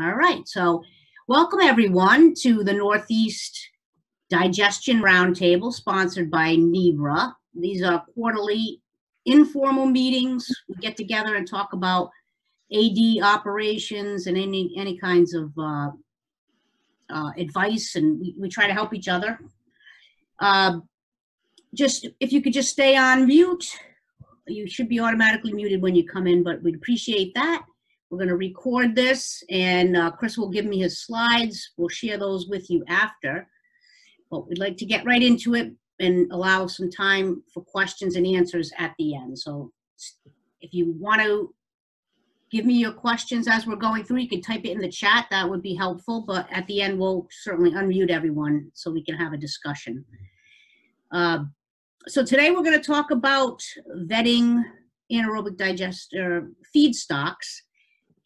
All right, so welcome everyone to the Northeast Digestion Roundtable sponsored by NEBRA. These are quarterly informal meetings. We get together and talk about AD operations and any any kinds of uh, uh, advice, and we, we try to help each other. Uh, just if you could just stay on mute, you should be automatically muted when you come in, but we'd appreciate that. We're going to record this, and uh, Chris will give me his slides. We'll share those with you after. But we'd like to get right into it and allow some time for questions and answers at the end. So if you want to give me your questions as we're going through, you can type it in the chat. That would be helpful. But at the end, we'll certainly unmute everyone so we can have a discussion. Uh, so today we're going to talk about vetting anaerobic digester feedstocks.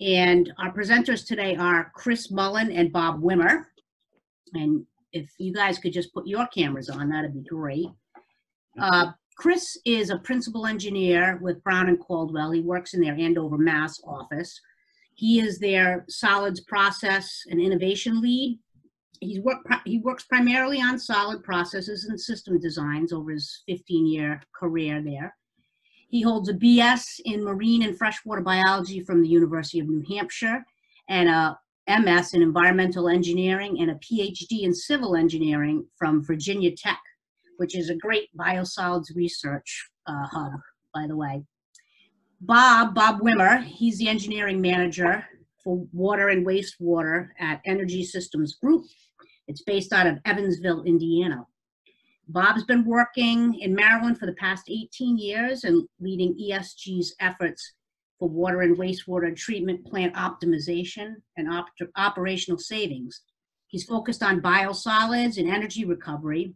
And our presenters today are Chris Muller and Bob Wimmer. And if you guys could just put your cameras on, that'd be great. Uh, Chris is a principal engineer with Brown and Caldwell. He works in their Andover, Mass office. He is their solids process and innovation lead. He's work, he works primarily on solid processes and system designs over his 15 year career there. He holds a BS in marine and freshwater biology from the University of New Hampshire and a MS in environmental engineering and a PhD in civil engineering from Virginia Tech, which is a great biosolids research uh, hub, by the way. Bob, Bob Wimmer, he's the engineering manager for water and wastewater at Energy Systems Group. It's based out of Evansville, Indiana. Bob's been working in Maryland for the past 18 years and leading ESG's efforts for water and wastewater treatment plant optimization and op operational savings. He's focused on biosolids and energy recovery.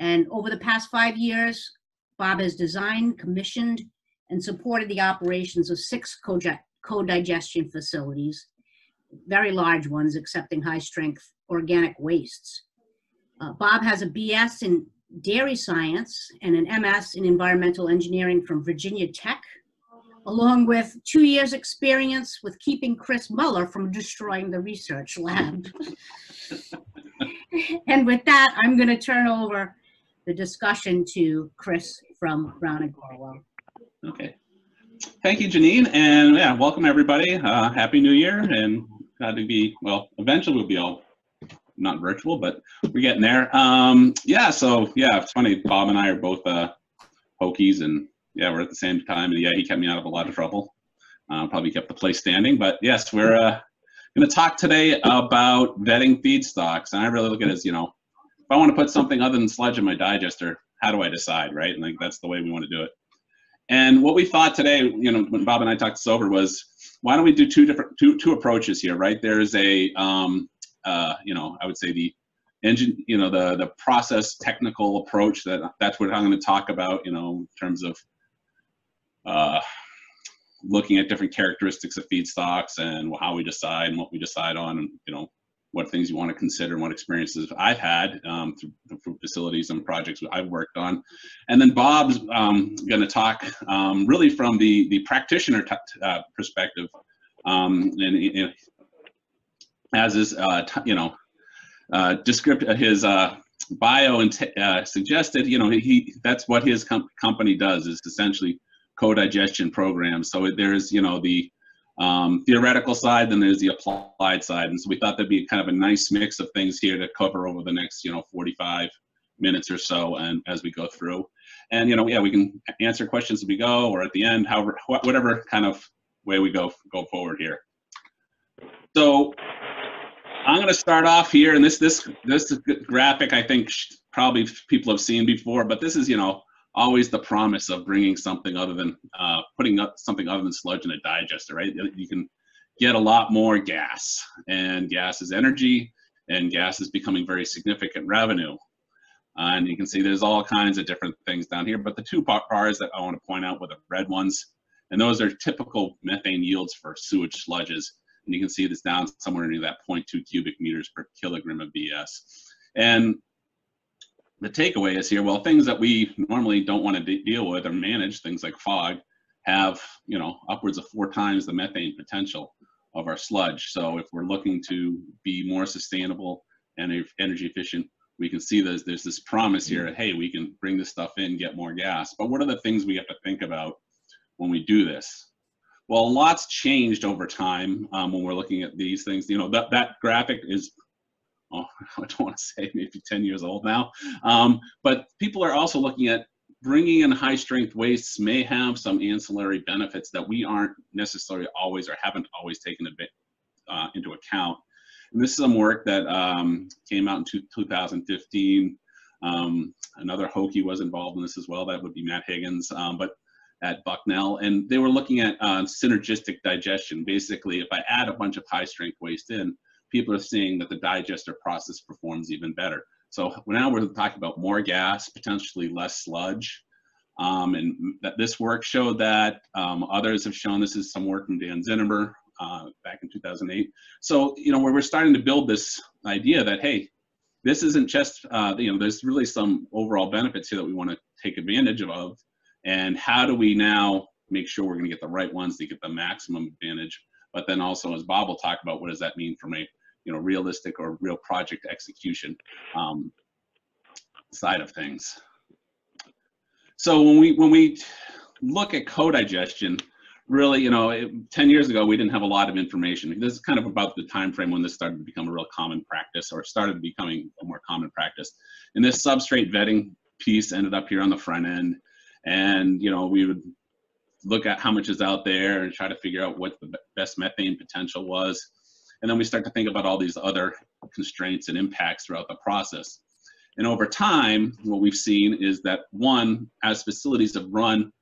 And over the past five years, Bob has designed, commissioned, and supported the operations of six co-digestion facilities, very large ones accepting high strength organic wastes. Uh, Bob has a BS in dairy science and an MS in environmental engineering from Virginia Tech, along with two years experience with keeping Chris Muller from destroying the research lab. and with that, I'm going to turn over the discussion to Chris from Brown and Caldwell. Okay. Thank you, Janine, and yeah, welcome everybody. Uh, Happy New Year, and glad to be, well, eventually we'll be all not virtual, but we're getting there. Um, yeah, so yeah, it's funny. Bob and I are both uh, Hokies, and yeah, we're at the same time. And yeah, he kept me out of a lot of trouble. Uh, probably kept the place standing. But yes, we're uh, going to talk today about vetting feedstocks, and I really look at it as you know, if I want to put something other than sludge in my digester, how do I decide, right? And like that's the way we want to do it. And what we thought today, you know, when Bob and I talked this over was, why don't we do two different two two approaches here, right? There's a um, uh, you know, I would say the engine, you know, the the process technical approach that that's what I'm going to talk about, you know, in terms of uh, looking at different characteristics of feedstocks and how we decide and what we decide on, and you know, what things you want to consider and what experiences I've had um, through, through, facilities and projects I've worked on. And then Bob's um, going to talk um, really from the, the practitioner uh, perspective. Um, and, and, as is, uh, you know, uh, descript uh, his uh, bio and uh, suggested, you know, he that's what his com company does is essentially co-digestion programs. So there's, you know, the um, theoretical side, then there's the applied side. And so we thought there'd be kind of a nice mix of things here to cover over the next, you know, 45 minutes or so and as we go through. And, you know, yeah, we can answer questions as we go or at the end, however, whatever kind of way we go, go forward here. So I'm going to start off here, and this this this graphic I think probably people have seen before, but this is you know always the promise of bringing something other than uh, putting up something other than sludge in a digester, right? You can get a lot more gas, and gas is energy, and gas is becoming very significant revenue. Uh, and you can see there's all kinds of different things down here, but the two bars that I want to point out were the red ones, and those are typical methane yields for sewage sludges. And you can see this down somewhere near that 0.2 cubic meters per kilogram of VS. And the takeaway is here, well, things that we normally don't want to de deal with or manage, things like fog, have, you know, upwards of four times the methane potential of our sludge. So if we're looking to be more sustainable and energy efficient, we can see there's, there's this promise here hey, we can bring this stuff in, get more gas. But what are the things we have to think about when we do this? Well, a lot's changed over time um, when we're looking at these things. You know, that, that graphic is, oh, I don't want to say maybe 10 years old now. Um, but people are also looking at bringing in high strength wastes may have some ancillary benefits that we aren't necessarily always or haven't always taken a bit uh, into account. And this is some work that um, came out in two, 2015. Um, another Hokie was involved in this as well. That would be Matt Higgins. Um, but at Bucknell, and they were looking at uh, synergistic digestion. Basically, if I add a bunch of high strength waste in, people are seeing that the digester process performs even better. So now we're talking about more gas, potentially less sludge. Um, and that this work showed that. Um, others have shown this is some work from Dan Zinneber uh, back in 2008. So, you know, where we're starting to build this idea that, hey, this isn't just, uh, you know, there's really some overall benefits here that we want to take advantage of and how do we now make sure we're going to get the right ones to get the maximum advantage? But then also, as Bob will talk about, what does that mean from a you know realistic or real project execution um, side of things? So when we when we look at co-digestion, really, you know, it, 10 years ago, we didn't have a lot of information. This is kind of about the time frame when this started to become a real common practice or started becoming a more common practice. And this substrate vetting piece ended up here on the front end and you know we would look at how much is out there and try to figure out what the best methane potential was. And then we start to think about all these other constraints and impacts throughout the process. And over time what we've seen is that one as facilities have run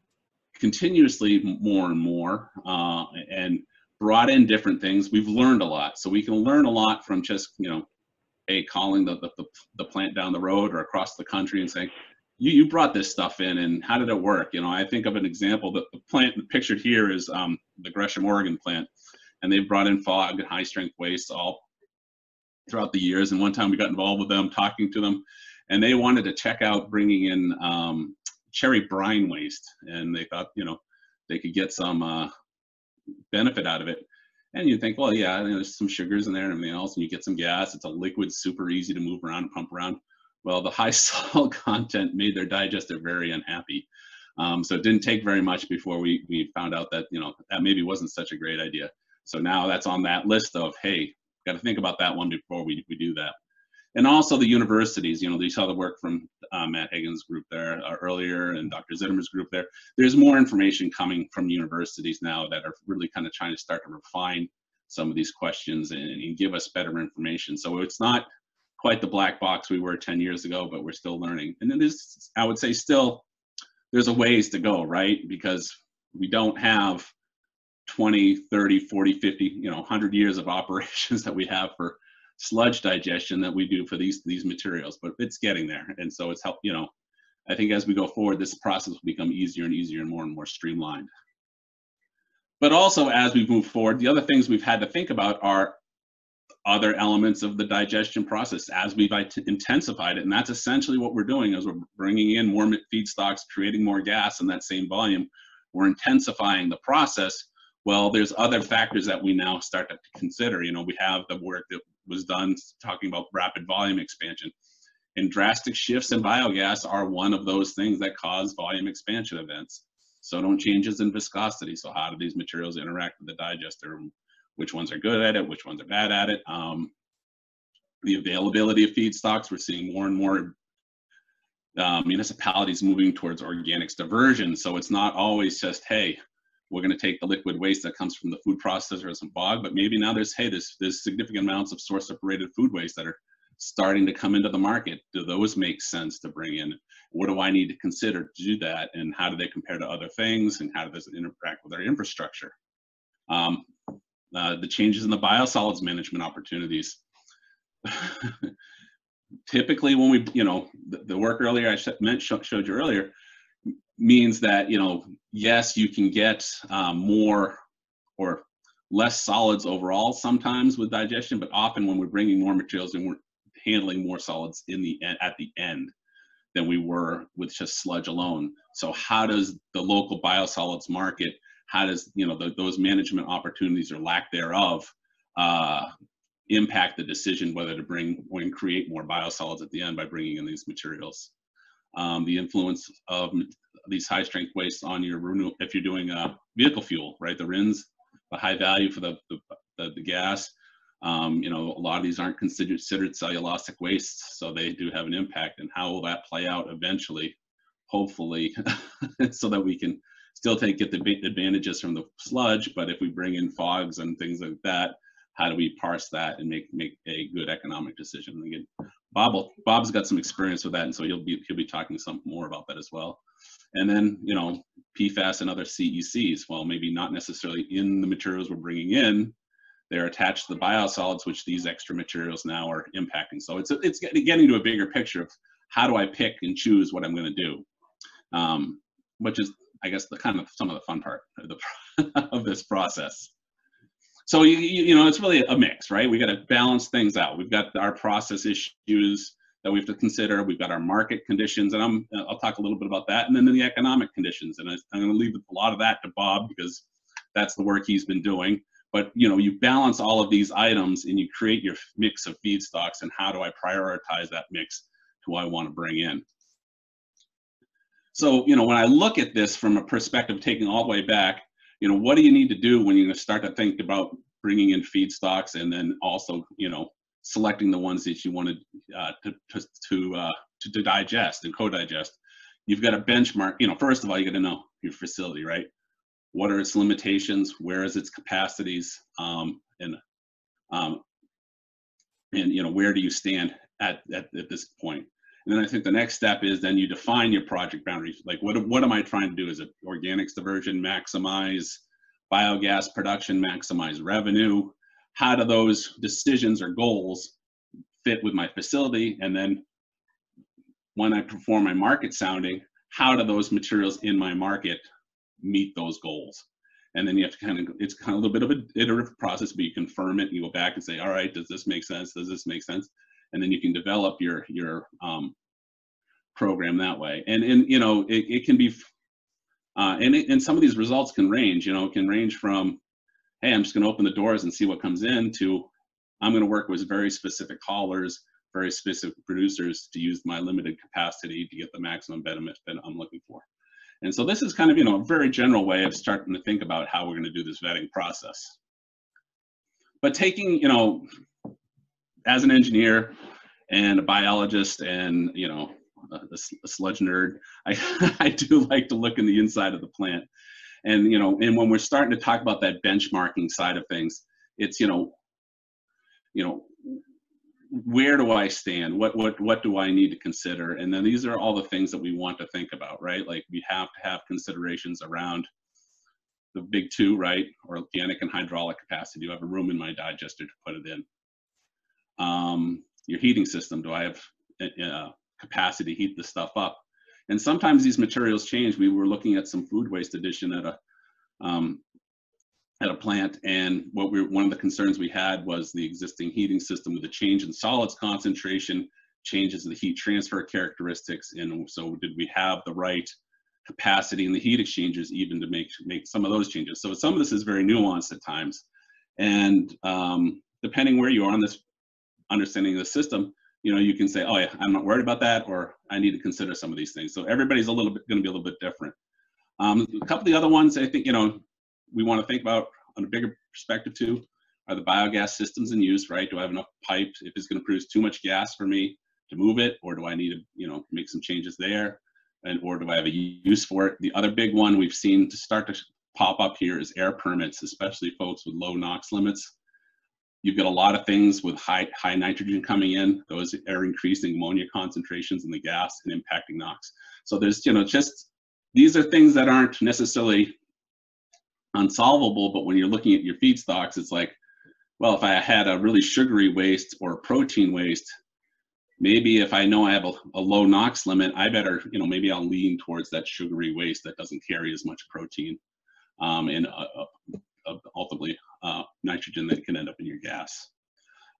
continuously more and more uh, and brought in different things we've learned a lot. So we can learn a lot from just you know a calling the, the, the plant down the road or across the country and saying you, you brought this stuff in and how did it work? You know, I think of an example that the plant pictured here is um, the Gresham, Oregon plant. And they've brought in fog and high strength waste all throughout the years. And one time we got involved with them, talking to them, and they wanted to check out bringing in um, cherry brine waste. And they thought, you know, they could get some uh, benefit out of it. And you think, well, yeah, there's some sugars in there and everything else, and you get some gas. It's a liquid, super easy to move around, pump around. Well, the high salt content made their digester very unhappy. Um, so it didn't take very much before we, we found out that, you know, that maybe wasn't such a great idea. So now that's on that list of, hey, got to think about that one before we, we do that. And also the universities, you know, you saw the work from uh, Matt Higgins' group there uh, earlier and Dr. Zinneber's group there. There's more information coming from universities now that are really kind of trying to start to refine some of these questions and, and give us better information. So it's not quite the black box we were 10 years ago, but we're still learning. And then there's, I would say, still, there's a ways to go, right? Because we don't have 20, 30, 40, 50, you know, 100 years of operations that we have for sludge digestion that we do for these these materials, but it's getting there. And so it's help, you know, I think as we go forward, this process will become easier and easier and more and more streamlined. But also as we move forward, the other things we've had to think about are other elements of the digestion process as we've intensified it. And that's essentially what we're doing is we're bringing in more feedstocks, creating more gas in that same volume. We're intensifying the process. Well, there's other factors that we now start to consider. You know, we have the work that was done talking about rapid volume expansion. And drastic shifts in biogas are one of those things that cause volume expansion events. So don't changes in viscosity. So how do these materials interact with the digester? Which ones are good at it, which ones are bad at it. Um, the availability of feedstocks, we're seeing more and more uh, municipalities moving towards organics diversion. So it's not always just, hey, we're going to take the liquid waste that comes from the food processors and fog, but maybe now there's, hey, there's, there's significant amounts of source separated food waste that are starting to come into the market. Do those make sense to bring in? What do I need to consider to do that? And how do they compare to other things? And how does it interact with our infrastructure? Um, uh, the changes in the biosolids management opportunities. Typically, when we, you know, the, the work earlier I meant, showed you earlier, means that, you know, yes, you can get um, more or less solids overall sometimes with digestion, but often when we're bringing more materials and we're handling more solids in the at the end than we were with just sludge alone. So how does the local biosolids market how does you know the, those management opportunities or lack thereof uh, impact the decision whether to bring or create more biosolids at the end by bringing in these materials. Um, the influence of these high strength wastes on your if you're doing a vehicle fuel, right? The RINs, the high value for the, the, the, the gas. Um, you know, a lot of these aren't considered, considered cellulosic wastes, so they do have an impact. And how will that play out eventually, hopefully, so that we can still take get the advantages from the sludge, but if we bring in fogs and things like that, how do we parse that and make make a good economic decision? And again, Bob will, Bob's got some experience with that, and so he'll be he'll be talking some more about that as well. And then you know PFAS and other CECs. Well, maybe not necessarily in the materials we're bringing in. They're attached to the biosolids, which these extra materials now are impacting. So it's it's getting to a bigger picture of how do I pick and choose what I'm going to do, um, which is I guess the kind of some of the fun part of, the, of this process. So you, you know it's really a mix right? We got to balance things out. We've got our process issues that we have to consider. We've got our market conditions and i'm i'll talk a little bit about that and then the economic conditions. And i'm going to leave a lot of that to bob because that's the work he's been doing. But you know you balance all of these items and you create your mix of feedstocks and how do i prioritize that mix to what i want to bring in so you know when i look at this from a perspective taking all the way back you know, what do you need to do when you're going to start to think about bringing in feedstocks and then also, you know, selecting the ones that you wanted uh, to to to, uh, to, to digest and co-digest. You've got a benchmark. You know, first of all, you got to know your facility, right? What are its limitations? Where is its capacities? Um, and um, and you know, where do you stand at, at at this point? And then I think the next step is then you define your project boundaries. Like what, what am I trying to do? Is it organics diversion, maximize biogas production, maximize revenue? How do those decisions or goals fit with my facility? And then when I perform my market sounding, how do those materials in my market meet those goals? And then you have to kind of, it's kind of a little bit of an iterative process, but you confirm it, and you go back and say, all right, does this make sense? Does this make sense? And then you can develop your your um, program that way. And and you know it, it can be, uh, and it, and some of these results can range. You know, it can range from, hey, I'm just going to open the doors and see what comes in, to I'm going to work with very specific callers, very specific producers to use my limited capacity to get the maximum benefit that I'm looking for. And so this is kind of you know a very general way of starting to think about how we're going to do this vetting process. But taking you know as an engineer and a biologist and you know a, a sludge nerd, I, I do like to look in the inside of the plant. And you know, and when we're starting to talk about that benchmarking side of things, it's you know, you know, where do I stand? What what what do I need to consider? And then these are all the things that we want to think about, right? Like we have to have considerations around the big two, right? Organic and hydraulic capacity. Do I have a room in my digester to put it in? Um, your heating system. Do I have uh, capacity to heat the stuff up? And sometimes these materials change. We were looking at some food waste addition at a um, at a plant, and what we one of the concerns we had was the existing heating system with the change in solids concentration changes in the heat transfer characteristics. And so, did we have the right capacity in the heat exchangers even to make make some of those changes? So some of this is very nuanced at times, and um, depending where you are on this understanding the system, you know, you can say, oh yeah, I'm not worried about that, or I need to consider some of these things. So everybody's a little bit going to be a little bit different. Um, a couple of the other ones I think, you know, we want to think about on a bigger perspective too, are the biogas systems in use, right? Do I have enough pipes? If it's going to produce too much gas for me to move it, or do I need to, you know, make some changes there? And, or do I have a use for it? The other big one we've seen to start to pop up here is air permits, especially folks with low NOx limits. You've got a lot of things with high, high nitrogen coming in. Those are increasing ammonia concentrations in the gas and impacting NOx. So there's, you know, just, these are things that aren't necessarily unsolvable, but when you're looking at your feedstocks, it's like, well, if I had a really sugary waste or protein waste, maybe if I know I have a, a, low NOx limit, I better, you know, maybe I'll lean towards that sugary waste that doesn't carry as much protein um, and uh, uh ultimately uh, nitrogen that can end up in your gas.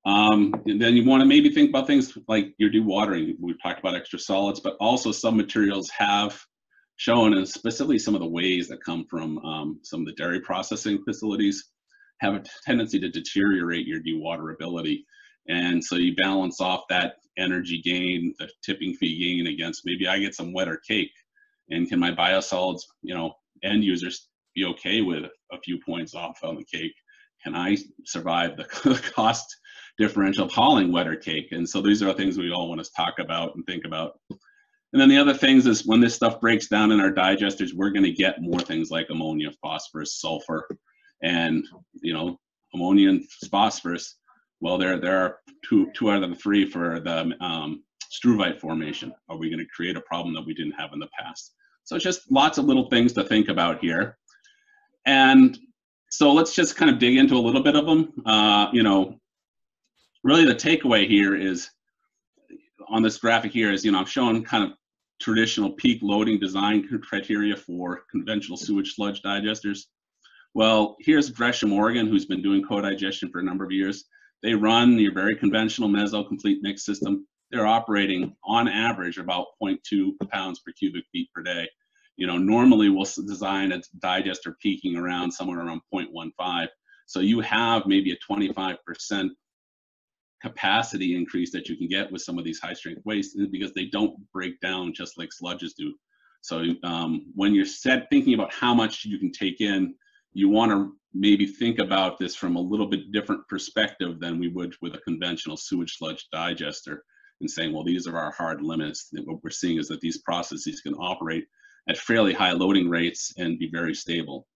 Um, and then you want to maybe think about things like your dewatering. We've talked about extra solids, but also some materials have shown, and specifically some of the ways that come from um, some of the dairy processing facilities, have a tendency to deteriorate your dewaterability. And so you balance off that energy gain, the tipping fee gain against maybe I get some wetter cake. And can my biosolids, you know, end users be okay with a few points off on the cake? Can I survive the cost differential of hauling wetter cake? And so these are things we all want to talk about and think about. And then the other things is when this stuff breaks down in our digesters, we're going to get more things like ammonia, phosphorus, sulfur, and you know ammonia and phosphorus. Well, there there are two two out of the three for the um, struvite formation. Are we going to create a problem that we didn't have in the past? So it's just lots of little things to think about here. And so let's just kind of dig into a little bit of them. Uh, you know, really the takeaway here is on this graphic here is, you know, I'm showing kind of traditional peak loading design criteria for conventional sewage sludge digesters. Well, here's Gresham, Oregon, who's been doing co-digestion for a number of years. They run your very conventional meso complete mix system. They're operating on average about 0.2 pounds per cubic feet per day. You know, normally we'll design a digester peaking around somewhere around 0.15. So you have maybe a 25% capacity increase that you can get with some of these high strength wastes because they don't break down just like sludges do. So um, when you're set thinking about how much you can take in, you want to maybe think about this from a little bit different perspective than we would with a conventional sewage sludge digester and saying, well, these are our hard limits. what we're seeing is that these processes can operate at fairly high loading rates and be very stable.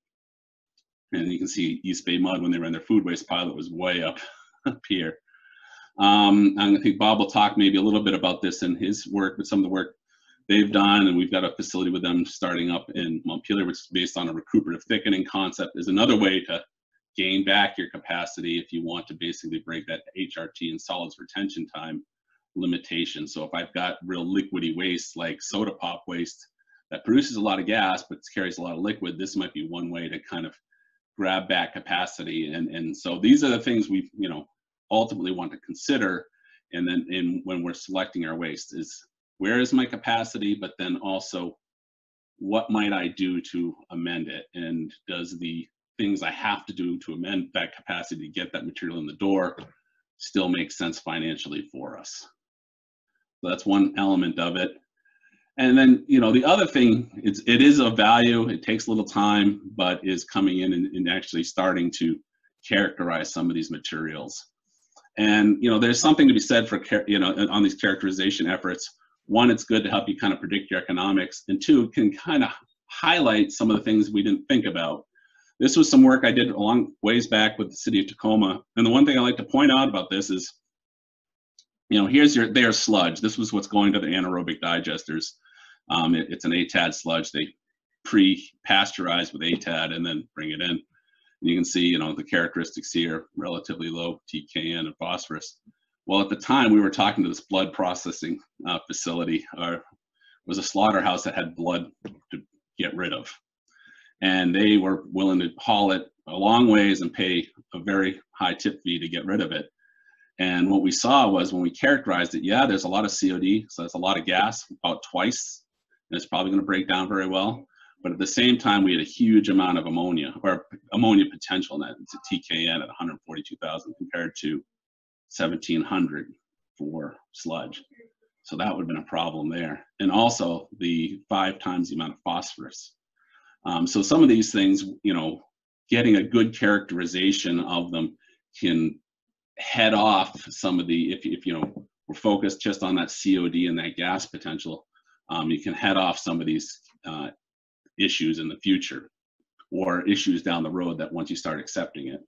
And you can see East Bay Mud when they ran their food waste pilot was way up, up here. Um, I think Bob will talk maybe a little bit about this in his work, but some of the work they've done, and we've got a facility with them starting up in Montpelier, which is based on a recuperative thickening concept, is another way to gain back your capacity if you want to basically break that HRT and solids retention time limitation. So if I've got real liquidy waste like soda pop waste that produces a lot of gas but carries a lot of liquid, this might be one way to kind of grab back capacity. And, and so these are the things we, you know, ultimately want to consider. And then in when we're selecting our waste is where is my capacity, but then also what might I do to amend it? And does the things I have to do to amend that capacity to get that material in the door still make sense financially for us? So that's one element of it. And then, you know, the other thing, it's, it is of value. It takes a little time, but is coming in and, and actually starting to characterize some of these materials. And, you know, there's something to be said for, you know, on these characterization efforts one, it's good to help you kind of predict your economics, and two, it can kind of highlight some of the things we didn't think about. This was some work I did a long ways back with the city of Tacoma, and the one thing I like to point out about this is, you know, here's your their sludge. This was what's going to the anaerobic digesters. Um, it, it's an ATAD sludge. They pre-pasteurize with ATAD and then bring it in. And you can see, you know, the characteristics here, relatively low TKN and phosphorus. Well, at the time, we were talking to this blood processing uh, facility, or was a slaughterhouse that had blood to get rid of. And they were willing to haul it a long ways and pay a very high tip fee to get rid of it. And what we saw was when we characterized it, yeah, there's a lot of COD, so that's a lot of gas, about twice, and it's probably going to break down very well. But at the same time, we had a huge amount of ammonia or ammonia potential in that. It's a TKN at 142,000 compared to 1700 for sludge. So that would have been a problem there. And also the five times the amount of phosphorus. Um, so some of these things, you know, getting a good characterization of them can head off some of the, if, if you know, we're focused just on that COD and that gas potential, um, you can head off some of these uh, issues in the future or issues down the road that once you start accepting it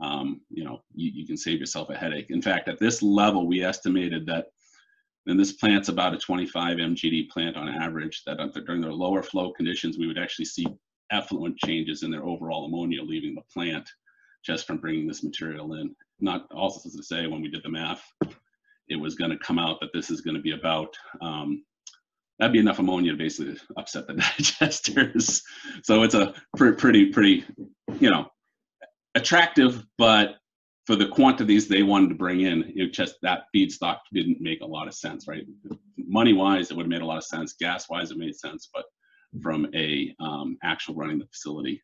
um, you know, you, you, can save yourself a headache. In fact, at this level, we estimated that, and this plant's about a 25 MGD plant on average, that during their lower flow conditions, we would actually see effluent changes in their overall ammonia leaving the plant just from bringing this material in. Not also to say when we did the math, it was going to come out that this is going to be about um, that'd be enough ammonia to basically upset the digesters. so it's a pretty, pretty, pretty, you know, attractive, but for the quantities they wanted to bring in, it just that feedstock didn't make a lot of sense, right? Money wise, it would have made a lot of sense. Gas wise, it made sense, but from a um, actual running the facility.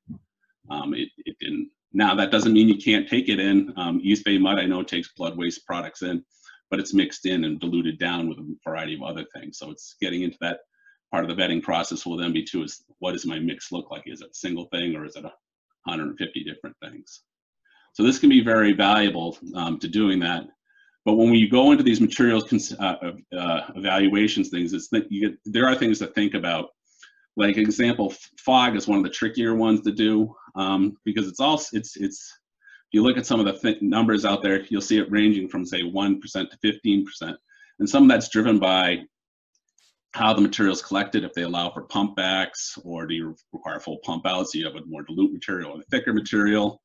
Um, it, it didn't. Now that doesn't mean you can't take it in. Um, East Bay Mud I know takes blood waste products in, but it's mixed in and diluted down with a variety of other things. So it's getting into that part of the vetting process will then be too is what does my mix look like? Is it a single thing or is it a 150 different things? So this can be very valuable um, to doing that. But when we go into these materials uh, uh, evaluations things, it's that you get, there are things to think about. Like example, fog is one of the trickier ones to do um, because it's all it's it's. You look at some of the th numbers out there, you'll see it ranging from say one percent to fifteen percent, and some of that's driven by how the material is collected, if they allow for pump backs, or do you require full pump outs, so you have a more dilute material or a thicker material.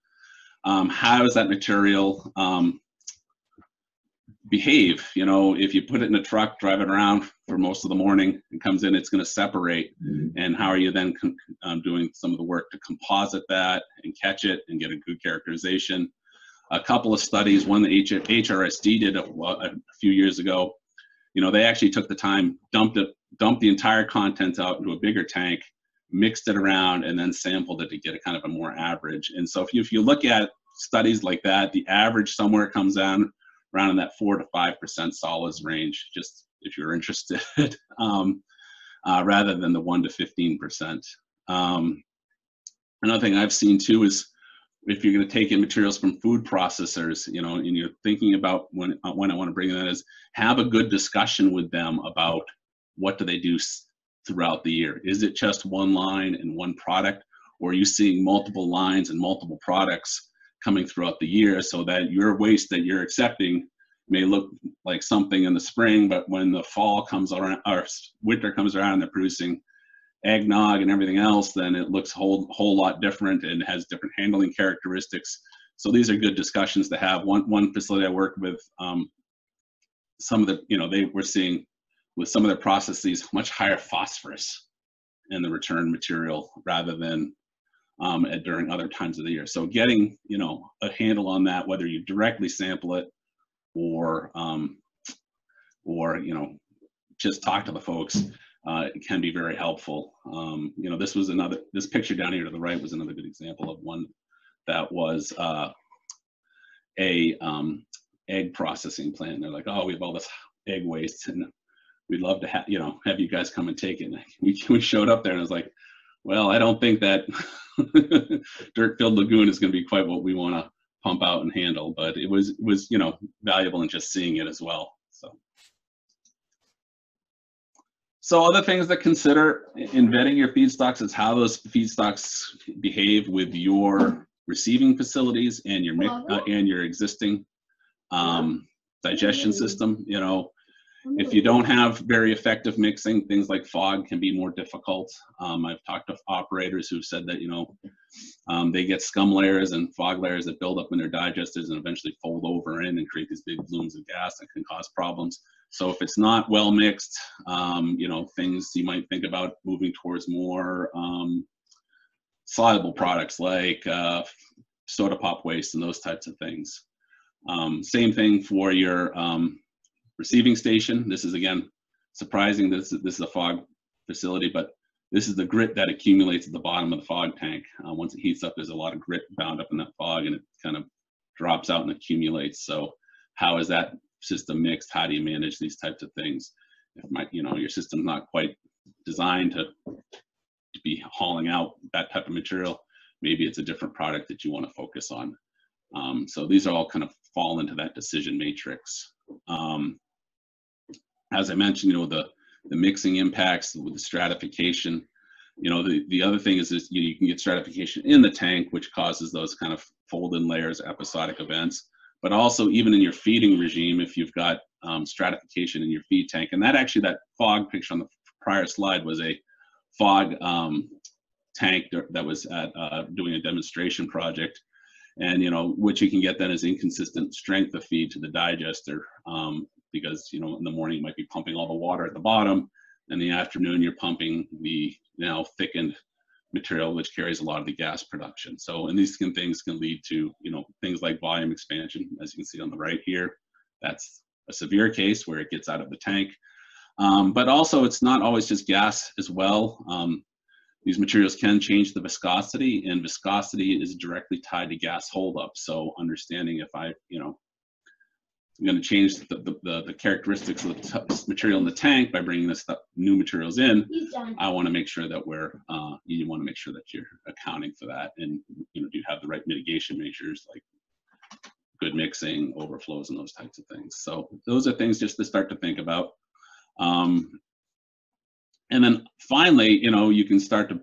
Um, how does that material um, behave? You know, if you put it in a truck, drive it around for most of the morning, it comes in, it's going to separate. Mm-hmm. And how are you then um, doing some of the work to composite that and catch it and get a good characterization? A couple of studies, one that HRSD did a, a few years ago, you know, they actually took the time, dumped it, dumped the entire contents out into a bigger tank, mixed it around and then sampled it to get a kind of a more average. And so if you, if you look at studies like that, the average somewhere comes down around in that four to five percent solids range. Just if you're interested, um, uh, rather than the one to fifteen percent. Um, another thing I've seen too is if you're going to take in materials from food processors, you know, and you're thinking about when uh, when I want to bring that is have a good discussion with them about what do they do throughout the year. Is it just one line and one product, or are you seeing multiple lines and multiple products coming throughout the year so that your waste that you're accepting may look like something in the spring, but when the fall comes around or winter comes around, and they're producing eggnog and everything else, then it looks a whole whole lot different and has different handling characteristics. So these are good discussions to have. One one facility I worked with, um, some of the you know they were seeing with some of their processes much higher phosphorus in the return material rather than um, at, during other times of the year. So getting you know a handle on that, whether you directly sample it or um, or you know just talk to the folks, uh, can be very helpful. Um, you know, this was another this picture down here to the right was another good example of one that was uh, a um, egg processing plant. And they're like, oh, we have all this egg waste, and we'd love to have you know have you guys come and take it. And we we showed up there, and I was like, well, I don't think that dirt filled lagoon is going to be quite what we want to pump out and handle, but it was was you know valuable in just seeing it as well. So. So other things to consider in vetting your feedstocks is how those feedstocks behave with your receiving facilities and your uh, and your existing um, digestion system. You know, if you don't have very effective mixing, things like fog can be more difficult. Um, I've talked to operators who've said that, you know, um, they get scum layers and fog layers that build up in their digesters and eventually fold over in and create these big blooms of gas that can cause problems. So if it's not well mixed, um, you know, things you might think about moving towards more um, soluble products like uh, soda pop waste and those types of things. Um, same thing for your um, receiving station. This is again surprising. This this is a fog facility, but this is the grit that accumulates at the bottom of the fog tank. Uh, once it heats up, there's a lot of grit bound up in that fog, and it kind of drops out and accumulates. So, how is that system mixed? How do you manage these types of things? If my, you know, your system's not quite designed to, to be hauling out that type of material, maybe it's a different product that you want to focus on. Um, so these are all kind of fall into that decision matrix. Um, as I mentioned, you know, the, the mixing impacts with the stratification. You know, the, the other thing is, is you, you can get stratification in the tank, which causes those kind of fold-in layers, episodic events. But also even in your feeding regime, if you've got um, stratification in your feed tank, and that actually, that fog picture on the prior slide was a fog um, tank that was at, uh, doing a demonstration project and you know what you can get then is inconsistent strength of feed to the digester um, because you know in the morning you might be pumping all the water at the bottom. In the afternoon you're pumping the now thickened material which carries a lot of the gas production. So and these can, things can lead to you know things like volume expansion as you can see on the right here. That's a severe case where it gets out of the tank. Um, but also it's not always just gas as well. Um, these materials can change the viscosity and viscosity is directly tied to gas holdup. So understanding if I, you know, I'm going to change the, the, the, the characteristics of the material in the tank by bringing this stuff, new materials in. I want to make sure that we're, uh, you want to make sure that you're accounting for that and, you know, do you have the right mitigation measures like good mixing, overflows, and those types of things. So those are things just to start to think about. Um, and then finally, you know, you can start to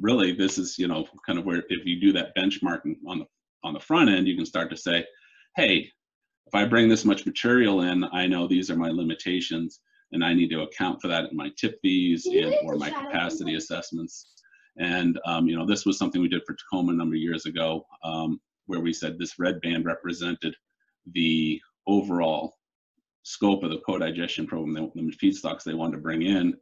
really, this is, you know, kind of where if you do that benchmarking on the on the front end, you can start to say, hey, if I bring this much material in, I know these are my limitations and I need to account for that in my tip fees and, or my capacity assessments. And, um, you know, this was something we did for Tacoma a number of years ago, um, where we said this red band represented the overall scope of the co-digestion program, the, the feedstocks they wanted to bring in,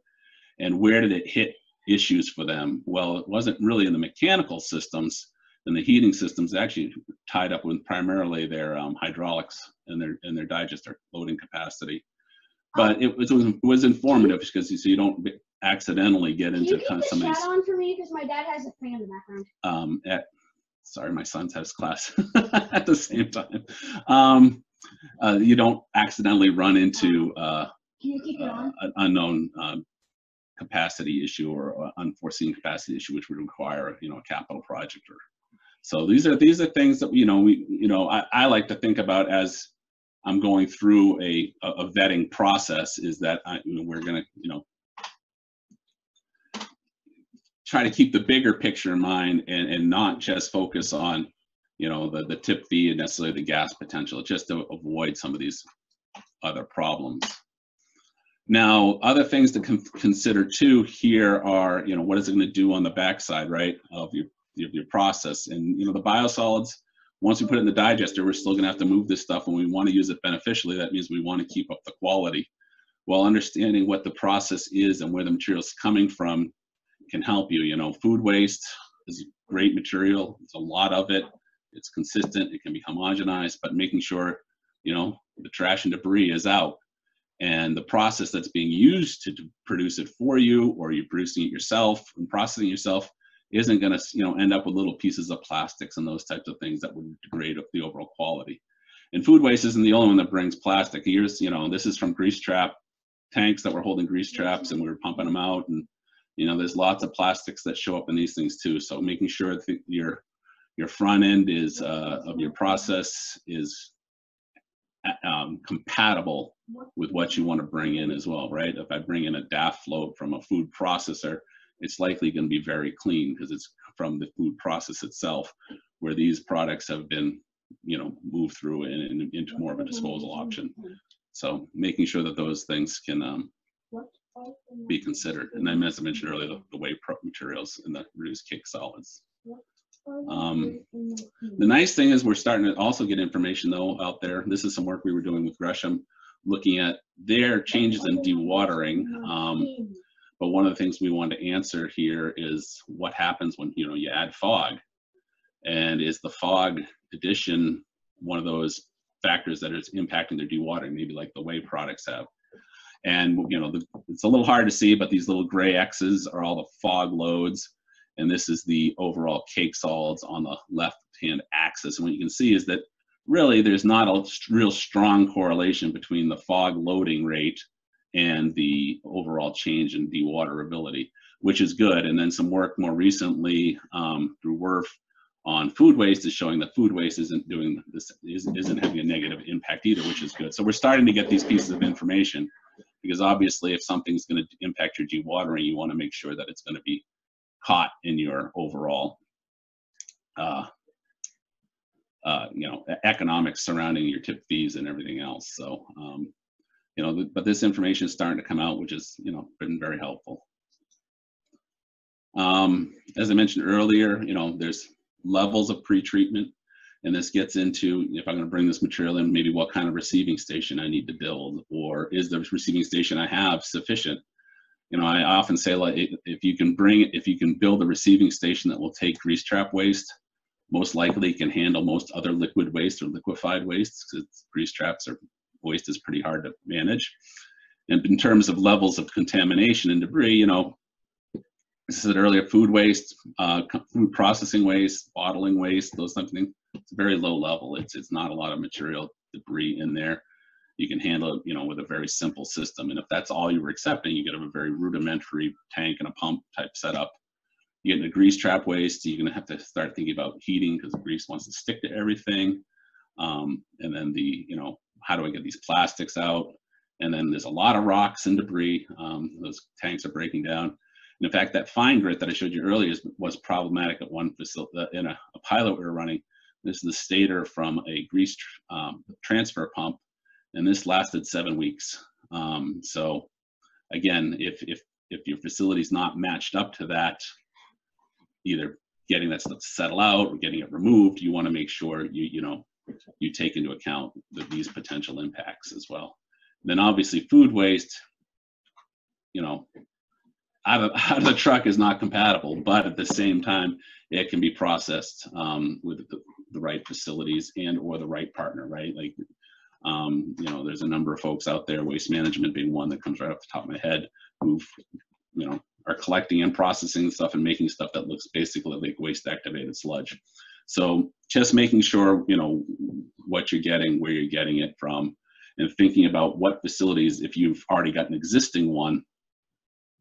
and where did it hit issues for them? Well, it wasn't really in the mechanical systems, and the heating systems actually tied up with primarily their um, hydraulics and their and their digester loading capacity. But it was it was informative because you so you don't accidentally get into kind of some of these. on for me because my dad has a fan in the background. Um, at, sorry, my son's has class at the same time. Um, uh, you don't accidentally run into uh, uh, an unknown um, capacity issue or unforeseen capacity issue, which would require you know a capital project or so these are these are things that you know we you know I, I like to think about as I'm going through a a, vetting process. Is that I, you know, we're gonna you know try to keep the bigger picture in mind and and not just focus on you know the the tip fee and necessarily the gas potential, just to avoid some of these other problems. Now, other things to consider too here are, you know, what is it going to do on the backside, right, of your your, your process. And you know, the biosolids, once we put it in the digester, we're still gonna have to move this stuff and we wanna use it beneficially. That means we wanna keep up the quality. While understanding what the process is and where the material is coming from can help you. You know, food waste is great material. It's a lot of it. It's consistent. It can be homogenized, but making sure, you know, the trash and debris is out and the process that's being used to, to, produce it for you or you're producing it yourself and processing yourself isn't going to you know end up with little pieces of plastics and those types of things that would degrade the overall quality. And food waste isn't the only one that brings plastic. Here's you know this is from grease trap tanks that were holding grease traps and we were pumping them out and you know there's lots of plastics that show up in these things too. So making sure that your your front end is uh, of your process is uh, um, compatible with what you want to bring in as well, right? If I bring in a DAF float from a food processor, it's likely going to be very clean because it's from the food process itself, where these products have been, you know, moved through and, and into more of a disposal option. So making sure that those things can um, be considered. And then, as I mentioned earlier, the, the whey materials and the reduced cake solids. Um, the nice thing is we're starting to also get information though out there. This is some work we were doing with Gresham, looking at their changes in dewatering. Um, but one of the things we want to answer here is what happens when you know you add fog, and is the fog addition one of those factors that is impacting their dewatering, maybe like the whey products have. And you know, the, it's a little hard to see, but these little gray X's are all the fog loads, and this is the overall cake solids on the left-hand axis. And what you can see is that really there's not a real strong correlation between the fog loading rate and the overall change in dewaterability, which is good. And then some work more recently um, through WRF on food waste is showing that food waste isn't doing this, isn't, isn't having a negative impact either, which is good. So we're starting to get these pieces of information because obviously if something's going to impact your dewatering, you want to make sure that it's going to be caught in your overall uh, uh, you know, economics surrounding your tip fees and everything else. So um, you know, but this information is starting to come out, which has, you know, been very helpful. Um, as I mentioned earlier, you know, there's levels of pretreatment, and this gets into if I'm going to bring this material in, maybe what kind of receiving station I need to build, or is the receiving station I have sufficient? You know, I often say like if you can bring, it, if you can build a receiving station that will take grease trap waste, most likely can handle most other liquid waste or liquefied waste because grease traps are waste is pretty hard to manage. And in terms of levels of contamination and debris, you know, I said earlier, food waste, uh, food processing waste, bottling waste, those types of things. It's very low level. It's it's not a lot of material debris in there. You can handle it, you know, with a very simple system. And if that's all you were accepting, you get a very rudimentary tank and a pump type setup. You get into grease trap waste, you're gonna have to start thinking about heating because grease wants to stick to everything. Um, and then the, you know, how do I get these plastics out? And then there's a lot of rocks and debris. Um, those tanks are breaking down. And in fact, that fine grit that I showed you earlier is, was problematic at one facility in a, a pilot we were running. This is the stator from a grease tr- um, transfer pump, and this lasted seven weeks. Um, so again, if if if your facility's not matched up to that, either getting that stuff to settle out or getting it removed, you want to make sure you you know you take into account the, these potential impacts as well. Then obviously food waste, you know, out of, out of the truck is not compatible, but at the same time, it can be processed um, with the, the right facilities and or the right partner, right? Like, um, you know, there's a number of folks out there, waste management being one that comes right off the top of my head, who've, you know, are collecting and processing stuff and making stuff that looks basically like waste activated sludge. So just making sure, you know, what you're getting, where you're getting it from, and thinking about what facilities, if you've already got an existing one,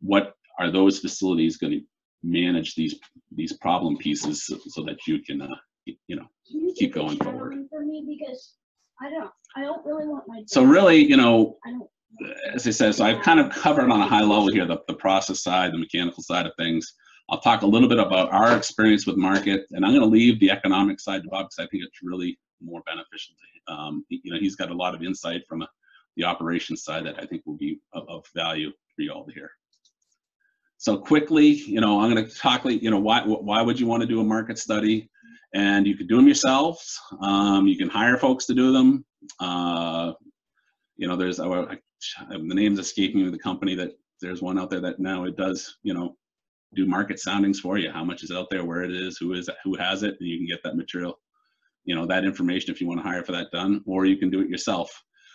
what are those facilities going to manage these these problem pieces so, so that you can, uh, you know, you keep going forward. For me, because I don't, I don't really want my. so really, you know, I don't. as I said, so I've kind of covered on a high level here the, the process side, the mechanical side of things. I'll talk a little bit about our experience with market, and I'm going to leave the economic side to Bob because I think it's really more beneficial. To, um, you know, he's got a lot of insight from a, the operations side that I think will be of, of value for you all to hear. So quickly, you know, I'm going to talk, you know, why why would you want to do a market study? And you could do them yourselves. Um, you can hire folks to do them. Uh, you know, there's uh, the name's escaping me the company that there's one out there that now it does, you know, do market soundings for you. How much is out there, where it is, who is who has it, and you can get that material, you know, that information if you want to hire for that done, or you can do it yourself.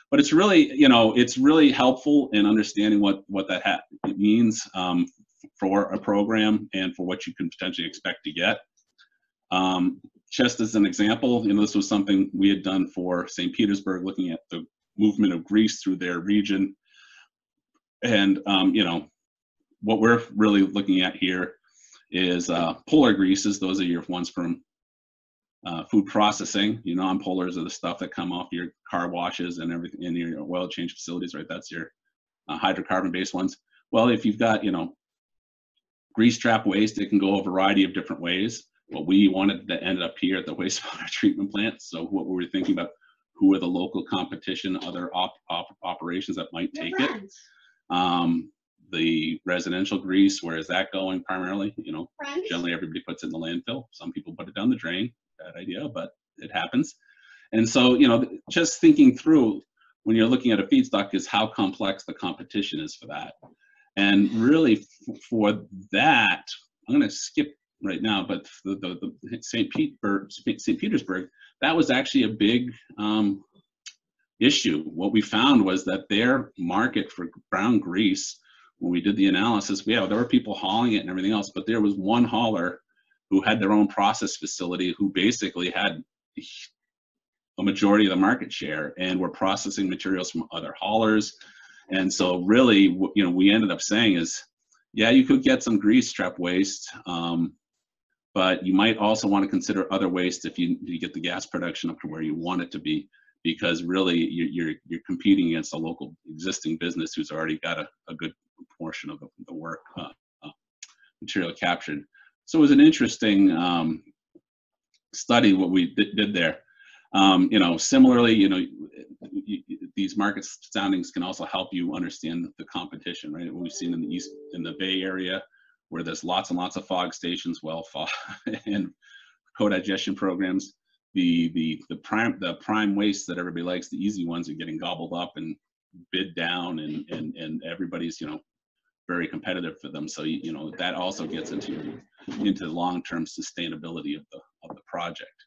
But it's really, you know, it's really helpful in understanding what what that ha- it means um, for a program and for what you can potentially expect to get. Um, just as an example, you know, this was something we had done for St. Petersburg, looking at the movement of grease through their region. And, um, you know, what we're really looking at here is uh, polar greases. Those are your ones from uh, food processing. Your non-polars are the stuff that come off your car washes and everything in your oil change facilities, right? That's your uh, hydrocarbon-based ones. Well, if you've got, you know, grease trap waste, it can go a variety of different ways. What we wanted to end up here at the wastewater treatment plant. So what were we were thinking about, who are the local competition, other op, op, operations that might take it. Um, the residential grease, where is that going primarily? You know, Friends. generally everybody puts it in the landfill. Some people put it down the drain. Bad idea, but it happens. And so, you know, just thinking through when you're looking at a feedstock is how complex the competition is for that. And really f- for that, I'm going to skip right now, but the, the, the St. Petersburg, St. Petersburg, that was actually a big um, issue. What we found was that their market for brown grease, when we did the analysis, yeah, there were people hauling it and everything else, but there was one hauler who had their own process facility who basically had a majority of the market share and were processing materials from other haulers. And so really, you know, we ended up saying is, yeah, you could get some grease trap waste, um, but you might also want to consider other waste if you, you get the gas production up to where you want it to be, because really you, you're you're competing against a local existing business who's already got a, a good portion of the, the work uh, uh, material captured. So it was an interesting um, study what we did, did there. Um, you know, similarly, you know, y- y- these market soundings can also help you understand the competition, right? What we've seen in the east, in the Bay Area, where there's lots and lots of fog stations, well fog, and co-digestion programs. The the the prime the prime waste that everybody likes, the easy ones, are getting gobbled up and bid down, and and and everybody's you know very competitive for them. So you, know that also gets into into the long-term sustainability of the of the project.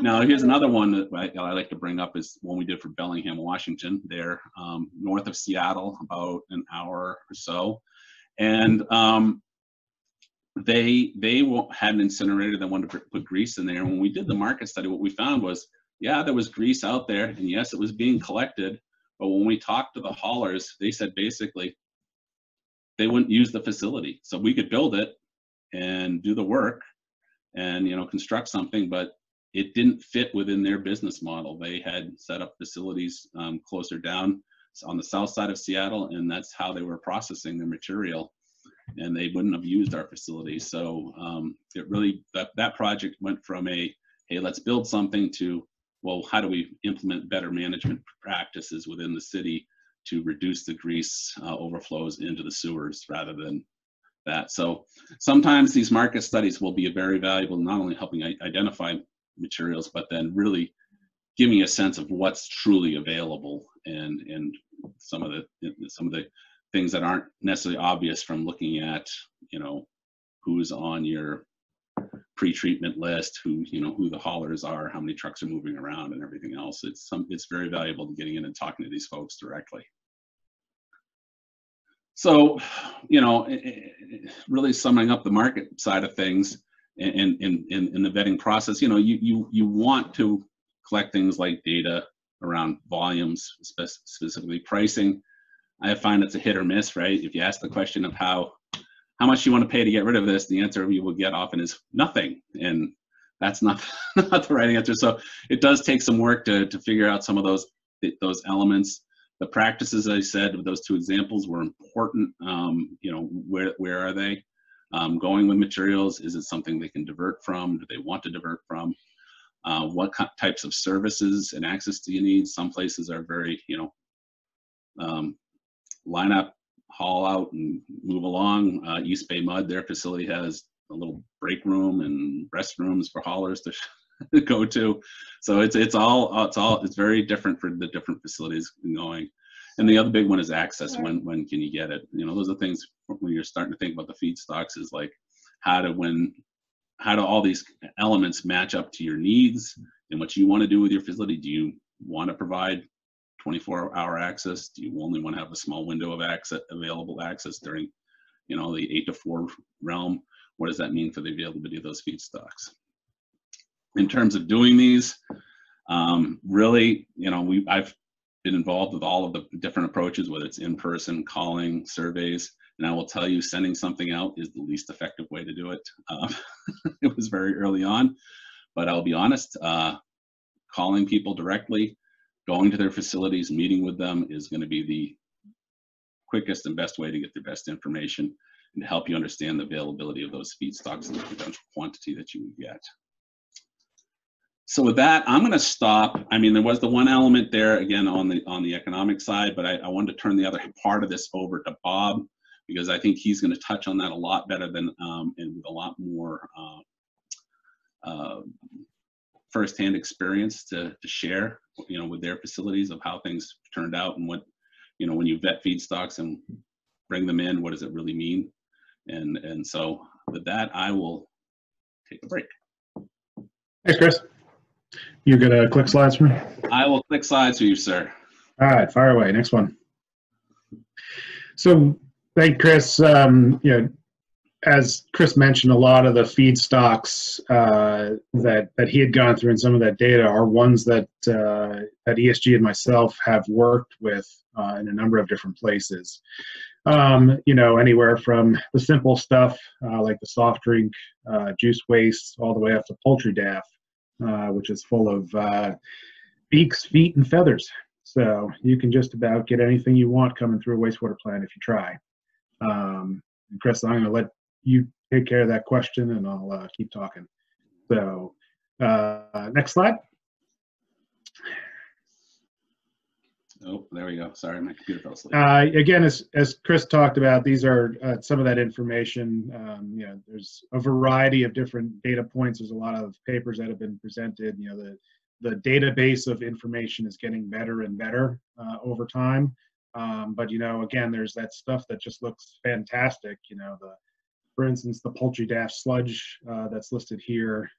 Now, here's another one that I, I like to bring up is one we did for Bellingham, Washington. They're um, north of Seattle, about an hour or so. And um, they they had an incinerator that wanted to put- put grease in there. When we did the market study, what we found was, yeah, there was grease out there, and yes, it was being collected. But when we talked to the haulers, they said basically they wouldn't use the facility. So we could build it and do the work and you know construct something, but it didn't fit within their business model. They had set up facilities um, closer down on the south side of Seattle, and that's how they were processing their material. And they wouldn't have used our facility. So um, it really that that project went from a hey let's build something to well how do we implement better management practices within the city to reduce the grease uh, overflows into the sewers rather than that. So sometimes these market studies will be very valuable, not only helping identify materials, but then really give me a sense of what's truly available and and some of the some of the things that aren't necessarily obvious from looking at you know who's on your pre-treatment list, who you know who the haulers are, how many trucks are moving around, and everything else. It's some it's very valuable to getting in and talking to these folks directly. So, you know, eh, eh, eh, really summing up the market side of things in in in, in the vetting process, you know, you you you want to collect things like data around volumes, spe- specifically pricing. I find it's a hit or miss, right? If you ask the question of how how much you want to pay to get rid of this, the answer you will get often is nothing, and that's not not the right answer. So it does take some work to to figure out some of those those elements. The practices I said those two examples were important. Um, you know, where where are they um, going with materials? Is it something they can divert from? Do they want to divert from? Uh, what types of services and access do you need? Some places are very, you know, um, line up, haul out, and move along. Uh, East Bay MUD, their facility has a little break room and restrooms for haulers to go to. So it's it's all it's all it's very different for the different facilities going. And the other big one is access. When when can you get it? You know, those are things when you're starting to think about the feedstocks is like how to when how do all these elements match up to your needs and what you want to do with your facility? Do you want to provide 24 hour access? Do you only want to have a small window of access available access during, you know, the eight to four realm? What does that mean for the availability of those feedstocks? In terms of doing these, um, really, you know, we I've been involved with all of the different approaches, whether it's in person, calling, surveys, and I will tell you, sending something out is the least effective way to do it. Um, it was very early on, but I'll be honest, uh, calling people directly, going to their facilities, meeting with them is going to be the quickest and best way to get the best information and to help you understand the availability of those feedstocks and the potential quantity that you would get. So with that, I'm going to stop. I mean, there was the one element there again on the on the economic side, but I, I wanted to turn the other part of this over to Bob because I think he's going to touch on that a lot better than um, and with a lot more uh, uh, firsthand experience to, to share, you know, with their facilities of how things turned out and what, you know, when you vet feedstocks and bring them in, what does it really mean? And and so with that, I will take a break. Thanks, Chris. You gonna click slides for me? I will click slides for you, sir. All right, fire away. Next one. So, thank Chris. Um, you know, as Chris mentioned, a lot of the feedstocks uh, that that he had gone through and some of that data are ones that uh, that ESG and myself have worked with uh, in a number of different places. Um, you know, anywhere from the simple stuff uh, like the soft drink, uh, juice waste, all the way up to poultry DAF, uh, which is full of beaks, feet, and feathers. So you can just about get anything you want coming through a wastewater plant if you try. Um, Chris, I'm going to let you take care of that question, and I'll uh, keep talking. So uh, next slide. Oh, there we go. Sorry, my computer fell asleep. Uh, again, as, as Chris talked about, these are uh, some of that information. Um, you know, there's a variety of different data points. There's a lot of papers that have been presented. You know, the the database of information is getting better and better uh, over time. Um, but you know, again, there's that stuff that just looks fantastic. You know, the for instance, the poultry dash sludge uh, that's listed here,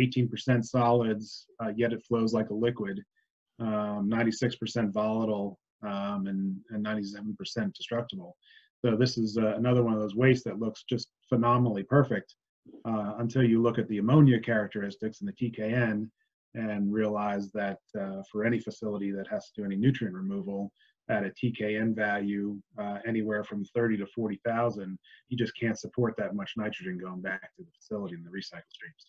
18% solids, uh, yet it flows like a liquid um, 96% volatile um, and, and 97% destructible. So this is uh, another one of those wastes that looks just phenomenally perfect uh, until you look at the ammonia characteristics and the TKN and realize that uh, for any facility that has to do any nutrient removal at a TKN value uh, anywhere from 30 to 40,000, you just can't support that much nitrogen going back to the facility in the recycle streams.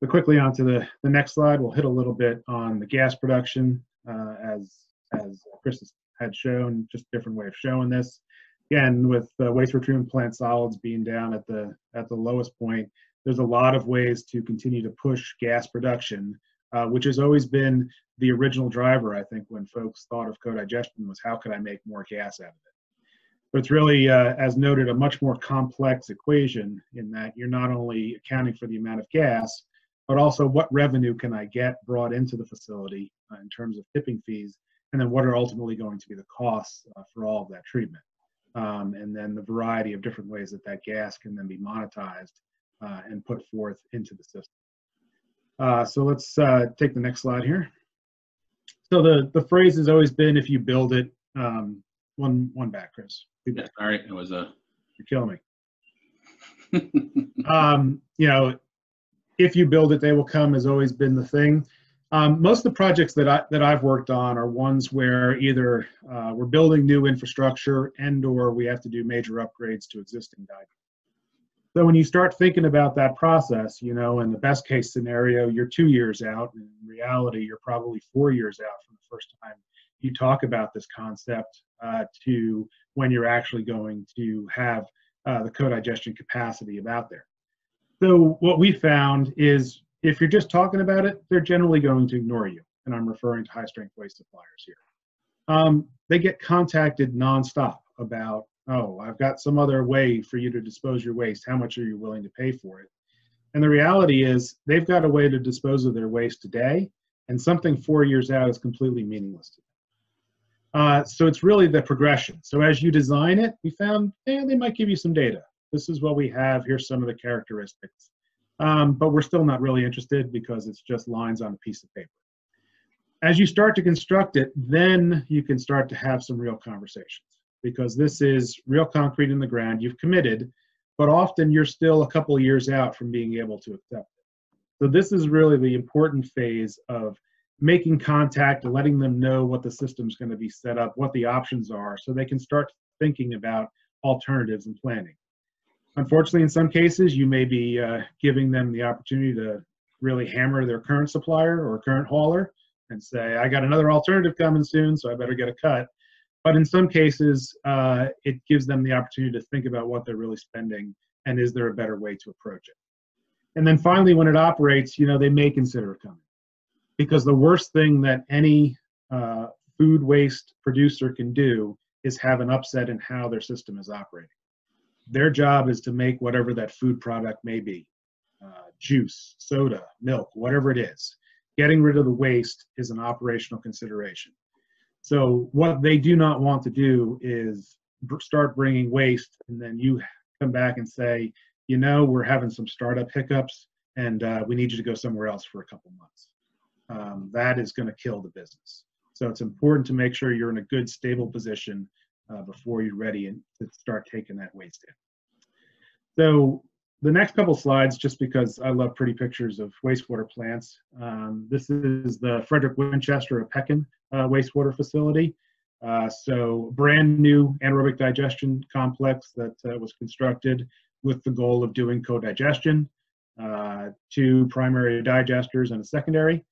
But quickly on to the, the next slide, we'll hit a little bit on the gas production uh, as, as Chris had shown, just a different way of showing this. Again, with uh, waste treatment plant solids being down at the, at the lowest point, there's a lot of ways to continue to push gas production uh, which has always been the original driver, I think, when folks thought of co-digestion was how could I make more gas out of it? But it's really, uh, as noted, a much more complex equation in that you're not only accounting for the amount of gas, but also what revenue can I get brought into the facility uh, in terms of tipping fees, and then what are ultimately going to be the costs uh, for all of that treatment. Um, and then the variety of different ways that that gas can then be monetized uh, and put forth into the system. Uh, so let's uh, take the next slide here. So the, the phrase has always been, if you build it, um, one, one back, Chris. Yeah, sorry, it was a. You're killing me. um, you know, if you build it, they will come has always been the thing. Um, most of the projects that I that I've worked on are ones where either uh, we're building new infrastructure and or we have to do major upgrades to existing dikes. So when you start thinking about that process, you know, in the best case scenario, you're two years out. In reality, you're probably four years out from the first time you talk about this concept uh, to when you're actually going to have uh, the co-digestion capacity about there. So what we found is if you're just talking about it, they're generally going to ignore you. And I'm referring to high strength waste suppliers here. Um, they get contacted nonstop about oh, I've got some other way for you to dispose your waste. How much are you willing to pay for it? And the reality is they've got a way to dispose of their waste today, and something four years out is completely meaningless to them. Uh, so it's really the progression. So as you design it, we found eh, they might give you some data. This is what we have. Here's some of the characteristics. Um, but we're still not really interested because it's just lines on a piece of paper. As you start to construct it, then you can start to have some real conversations because this is real concrete in the ground. You've committed, but often you're still a couple years out from being able to accept it. So this is really the important phase of making contact, letting them know what the system's going to be set up, what the options are, so they can start thinking about alternatives and planning. Unfortunately, in some cases, you may be uh, giving them the opportunity to really hammer their current supplier or current hauler and say, I got another alternative coming soon, so I better get a cut. But in some cases, uh, it gives them the opportunity to think about what they're really spending and is there a better way to approach it. And then finally, when it operates, you know, they may consider coming. Because the worst thing that any uh, food waste producer can do is have an upset in how their system is operating. Their job is to make whatever that food product may be uh, juice, soda, milk, whatever it is. Getting rid of the waste is an operational consideration. So what they do not want to do is start bringing waste, and then you come back and say, you know, we're having some startup hiccups, and uh, we need you to go somewhere else for a couple months. Um, that is going to kill the business. So it's important to make sure you're in a good, stable position uh, before you're ready and to start taking that waste in. So the next couple slides, just because I love pretty pictures of wastewater plants. Um, this is the Frederick Winchester Opequon uh, wastewater facility. Uh, so brand new anaerobic digestion complex that uh, was constructed with the goal of doing co-digestion, uh, two primary digesters and a secondary.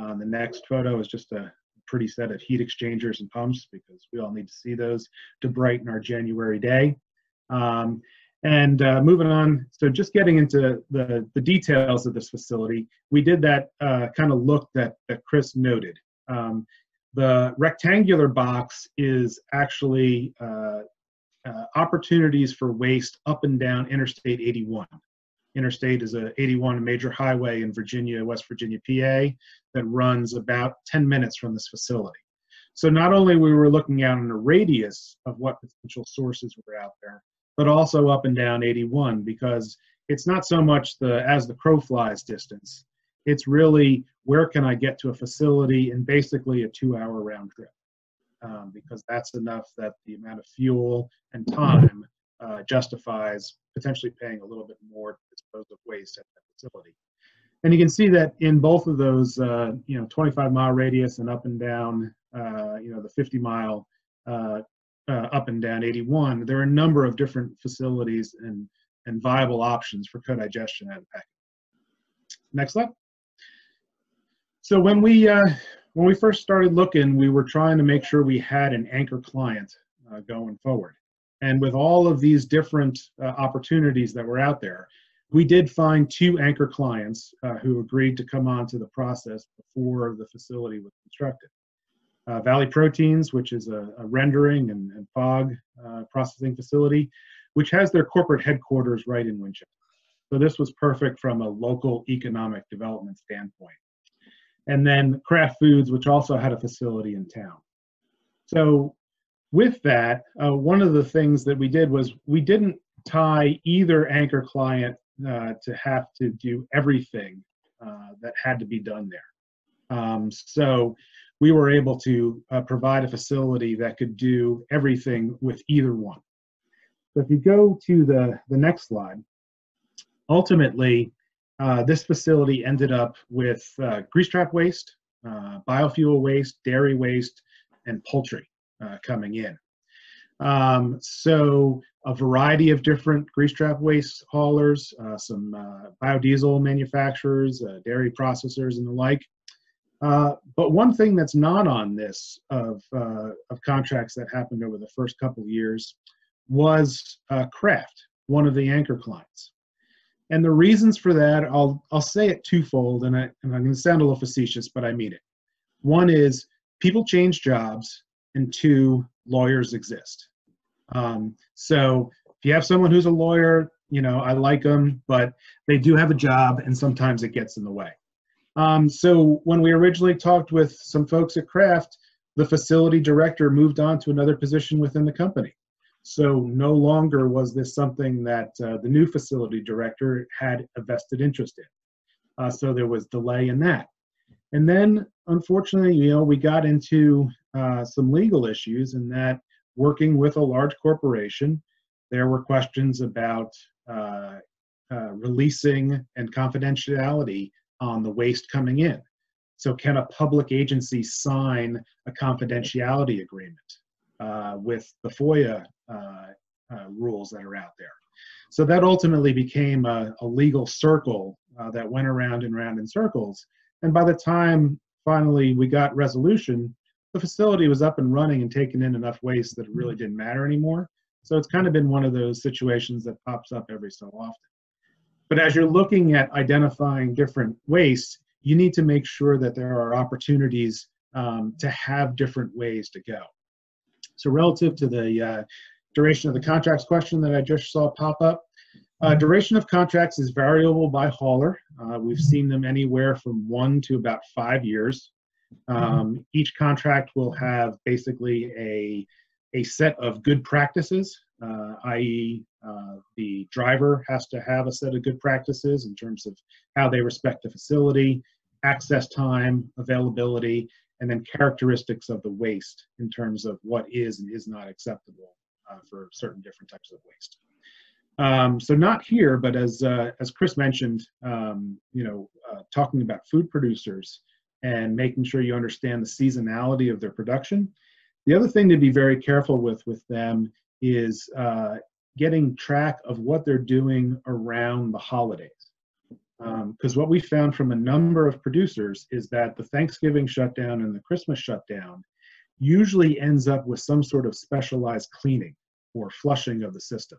Uh, the next photo is just a pretty set of heat exchangers and pumps because we all need to see those to brighten our January day. Um, and uh, moving on, so just getting into the, the details of this facility, we did that uh, kind of look that, that Chris noted. Um, the rectangular box is actually uh, uh, opportunities for waste up and down Interstate 81. Interstate is a 81 major highway in Virginia, West Virginia, PA, that runs about 10 minutes from this facility. So not only we were looking out in a radius of what potential sources were out there, but also up and down 81 because it's not so much the as the crow flies distance. It's really where can I get to a facility in basically a two hour round trip. um, because that's enough that the amount of fuel and time uh, justifies potentially paying a little bit more to dispose of waste at that facility. And you can see that in both of those, uh, you know, 25 mile radius and up and down, uh, you know, the 50 mile uh, up and down 81, there are a number of different facilities and, and viable options for co-digestion and. Next slide. So when we uh, when we first started looking, we were trying to make sure we had an anchor client uh, going forward. And with all of these different uh, opportunities that were out there, we did find two anchor clients uh, who agreed to come onto the process before the facility was constructed. Uh, Valley Proteins, which is a, a rendering and, and fog uh, processing facility, which has their corporate headquarters right in Winchester. So this was perfect from a local economic development standpoint. And then Kraft Foods, which also had a facility in town. So with that, uh, one of the things that we did was we didn't tie either anchor client uh, to have to do everything uh, that had to be done there. Um, so we were able to uh, provide a facility that could do everything with either one. So if you go to the, the next slide, ultimately, uh, this facility ended up with uh, grease trap waste, uh, biofuel waste, dairy waste, and poultry coming in. Um, so a variety of different grease trap waste haulers, uh, some uh, biodiesel manufacturers, uh, dairy processors, and the like. Uh, but one thing that's not on this of, uh, of contracts that happened over the first couple years was uh, Kraft, one of the anchor clients. And the reasons for that, I'll, I'll say it twofold, and, I, and I'm going to sound a little facetious, but I mean it. One is people change jobs, and two, lawyers exist. Um, so if you have someone who's a lawyer, you know, I like them, but they do have a job and sometimes it gets in the way. Um, so when we originally talked with some folks at Kraft, the facility director moved on to another position within the company. So no longer was this something that uh, the new facility director had a vested interest in. Uh, so there was delay in that. And then, unfortunately, you know, we got into uh, some legal issues in that working with a large corporation, there were questions about uh, uh, releasing and confidentiality on the waste coming in. So, can a public agency sign a confidentiality agreement uh, with the FOIA uh, uh, rules that are out there? So, that ultimately became a, a legal circle uh, that went around and around in circles. And by the time finally we got resolution, the facility was up and running and taking in enough waste that it really didn't matter anymore. So it's kind of been one of those situations that pops up every so often. But as you're looking at identifying different wastes, you need to make sure that there are opportunities um, to have different ways to go. So relative to the uh, duration of the contracts question that I just saw pop up, uh, duration of contracts is variable by hauler. Uh, we've seen them anywhere from one to about five years. Um, each contract will have basically a, a set of good practices, uh, i.e., uh, the driver has to have a set of good practices in terms of how they respect the facility, access time, availability, and then characteristics of the waste in terms of what is and is not acceptable uh, for certain different types of waste. Um, so not here, but as uh, as Chris mentioned, um, you know, uh, talking about food producers, and making sure you understand the seasonality of their production. The other thing to be very careful with with them is uh, getting track of what they're doing around the holidays. Because um, what we found from a number of producers is that the Thanksgiving shutdown and the Christmas shutdown usually ends up with some sort of specialized cleaning or flushing of the system.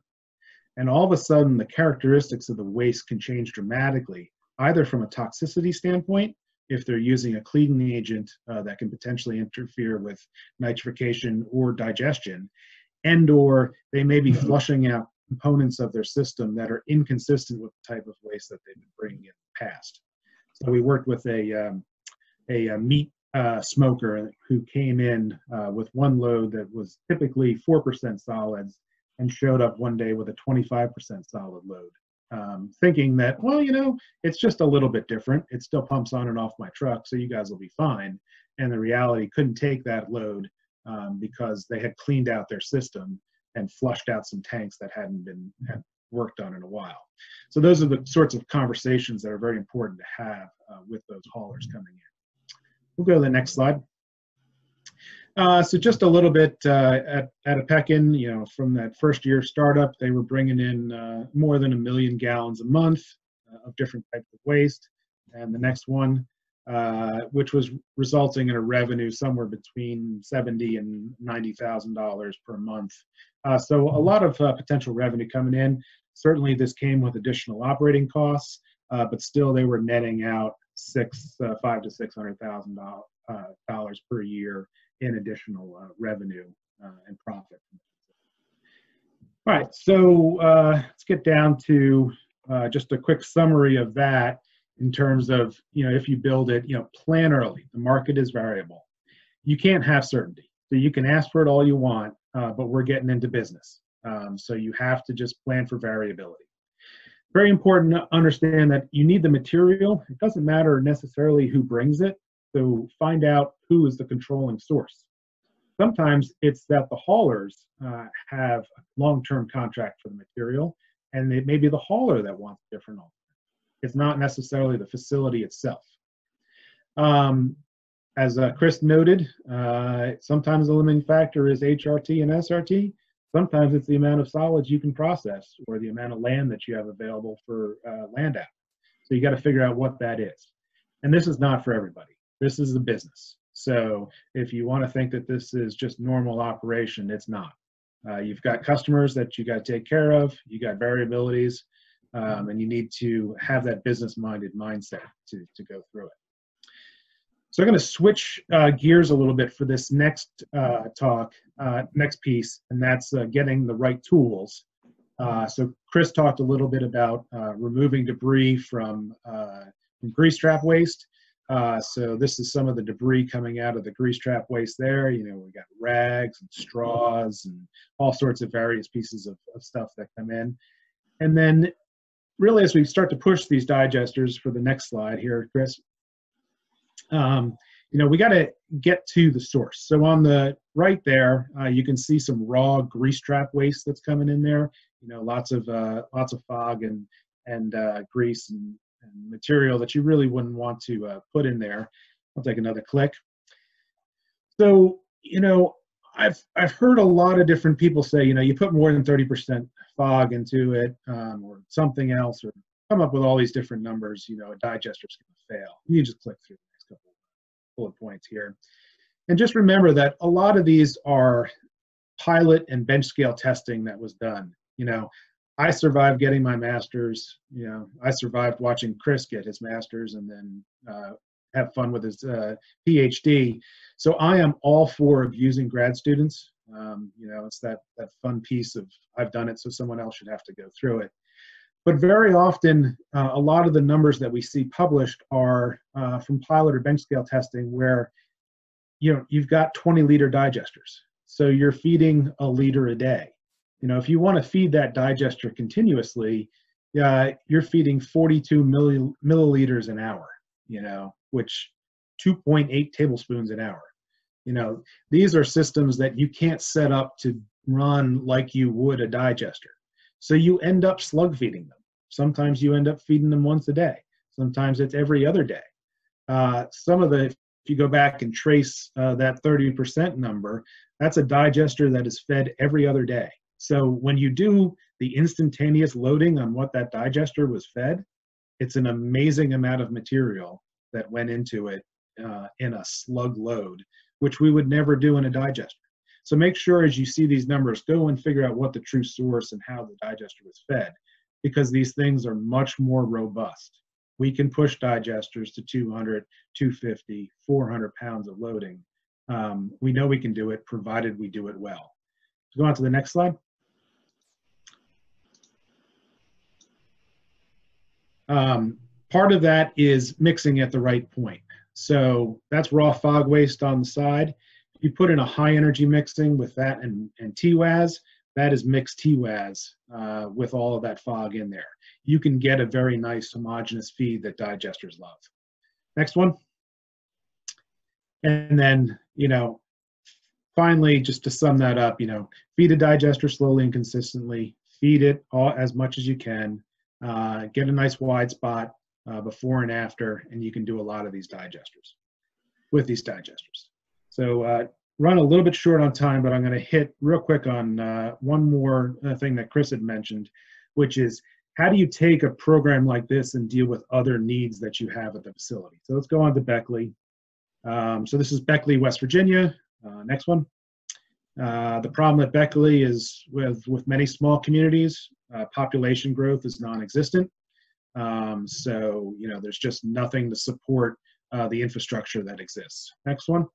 And all of a sudden, the characteristics of the waste can change dramatically, either from a toxicity standpoint if they're using a cleaning agent uh, that can potentially interfere with nitrification or digestion, and or they may be mm-hmm. flushing out components of their system that are inconsistent with the type of waste that they've been bringing in the past. So we worked with a, um, a, a, meat uh, smoker who came in uh, with one load that was typically 4% solids and showed up one day with a 25% solid load um, thinking that, well, you know, it's just a little bit different. It still pumps on and off my truck, so you guys will be fine. And the reality couldn't take that load um, because they had cleaned out their system and flushed out some tanks that hadn't been had worked on in a while. So those are the sorts of conversations that are very important to have uh, with those haulers coming in. We'll go to the next slide. Uh, so just a little bit uh, at, at Opequon, you know, from that first year startup, they were bringing in uh, more than a million gallons a month uh, of different types of waste. And the next one, uh, which was resulting in a revenue somewhere between 70 and $90,000 per month. Uh, so a lot of potential revenue coming in. Certainly this came with additional operating costs, but still they were netting out six, five to $600,000 per year in additional uh, revenue uh, and profit. All right, so uh, let's get down to uh, just a quick summary of that in terms of, you know, if you build it, you know, plan early. The market is variable. You can't have certainty. So you can ask for it all you want, uh, but we're getting into business. Um, so you have to just plan for variability. Very important to understand that you need the material. It doesn't matter necessarily who brings it. So find out who is the controlling source. Sometimes it's that the haulers uh, have a long-term contract for the material, and it may be the hauler that wants different. It's not necessarily the facility itself. Um, as uh, Chris noted, uh, sometimes the limiting factor is HRT and SRT. Sometimes it's the amount of solids you can process or the amount of land that you have available for uh, land out. So you got to figure out what that is. And this is not for everybody. This is a business. So if you want to think that this is just normal operation, it's not. Uh, you've got customers that you got to take care of. You got variabilities, um, and you need to have that business-minded mindset to to go through it. So I'm going to switch uh, gears a little bit for this next uh, talk, uh, next piece, and that's uh, getting the right tools. Uh, so Chris talked a little bit about removing debris from, from grease trap waste. Uh, so this is some of the debris coming out of the grease trap waste there. You know, we got rags and straws and all sorts of various pieces of, of stuff that come in. And then really as we start to push these digesters for the next slide here, Chris, um, you know, we got to get to the source. So on the right there, uh, you can see some raw grease trap waste that's coming in there. You know, lots of uh, lots of fog and and uh, grease and and material that you really wouldn't want to uh, put in there. I'll take another click. So, you know, I've, I've heard a lot of different people say, you know, you put more than 30% fog into it um, or something else or come up with all these different numbers, you know, a digester's going to fail. You just click through the next couple bullet points here. And just remember that a lot of these are pilot and bench scale testing that was done. You know, I survived getting my master's. You know, I survived watching Chris get his master's and then uh, have fun with his uh, PhD. So I am all for abusing grad students. Um, you know, it's that that fun piece of I've done it, so someone else should have to go through it. But very often, uh, a lot of the numbers that we see published are uh, from pilot or bench scale testing, where you know you've got 20 liter digesters, so you're feeding a liter a day you know, if you want to feed that digester continuously, uh, you're feeding 42 milli, milliliters an hour, you know, which 2.8 tablespoons an hour. You know, these are systems that you can't set up to run like you would a digester. So you end up slug feeding them. Sometimes you end up feeding them once a day. Sometimes it's every other day. Uh, some of the, if you go back and trace uh, that 30% number, that's a digester that is fed every other day. So when you do the instantaneous loading on what that digester was fed, it's an amazing amount of material that went into it uh, in a slug load, which we would never do in a digester. So make sure as you see these numbers, go and figure out what the true source and how the digester was fed, because these things are much more robust. We can push digesters to 200, 250, 400 pounds of loading. Um, we know we can do it, provided we do it well. Go on to the next slide. Um, part of that is mixing at the right point. So that's raw fog waste on the side. If you put in a high energy mixing with that and, and TWAS, that is mixed TWAS uh, with all of that fog in there. You can get a very nice homogeneous feed that digesters love. Next one. And then, you know, finally, just to sum that up, you know, feed a digester slowly and consistently. Feed it all as much as you can. Uh, get a nice wide spot uh, before and after, and you can do a lot of these digesters with these digesters. So uh, run a little bit short on time, but I'm going to hit real quick on uh, one more uh, thing that Chris had mentioned, which is how do you take a program like this and deal with other needs that you have at the facility? So let's go on to Beckley. Um, so this is Beckley, West Virginia. Uh, next one. Uh, the problem at Beckley is with, with many small communities, uh, population growth is non-existent. Um, so, you know, there's just nothing to support uh, the infrastructure that exists. Next one.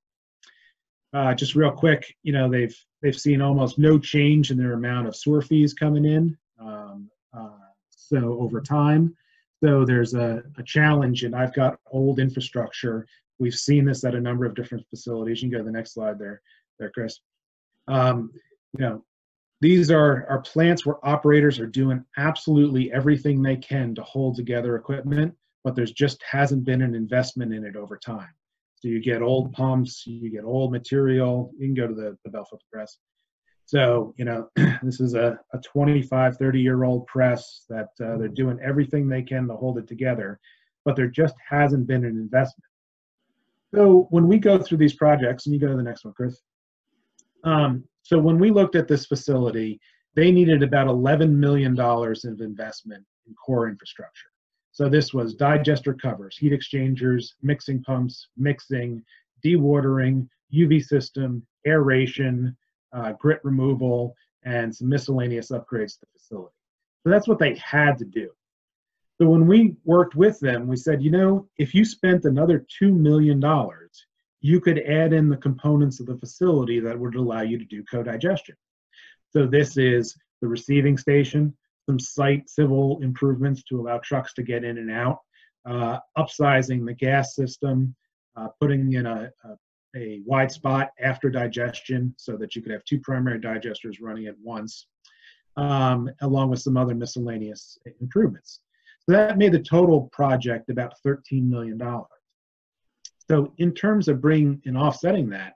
Uh, just real quick, you know, they've they've seen almost no change in their amount of sewer fees coming in. Um, uh, so over time, so there's a, a challenge, and I've got old infrastructure. We've seen this at a number of different facilities. You can go to the next slide there, there, Chris. Um, you know, these are, are plants where operators are doing absolutely everything they can to hold together equipment, but there's just hasn't been an investment in it over time. So you get old pumps, you get old material. You can go to the, the filter press. So, you know, this is a, a 25, 30 year old press that uh, they're doing everything they can to hold it together, but there just hasn't been an investment. So when we go through these projects, and you go to the next one, Chris. Um, so when we looked at this facility, they needed about $11 million of investment in core infrastructure. So this was digester covers, heat exchangers, mixing pumps, mixing, dewatering, UV system, aeration, uh, grit removal, and some miscellaneous upgrades to the facility. So that's what they had to do. So when we worked with them, we said, you know, if you spent another $2 million, you could add in the components of the facility that would allow you to do co-digestion. So this is the receiving station, some site civil improvements to allow trucks to get in and out, uh, upsizing the gas system, uh, putting in a, a, a, wide spot after digestion so that you could have two primary digesters running at once, um, along with some other miscellaneous improvements. So that made the total project about $13 million. So in terms of bringing and offsetting that,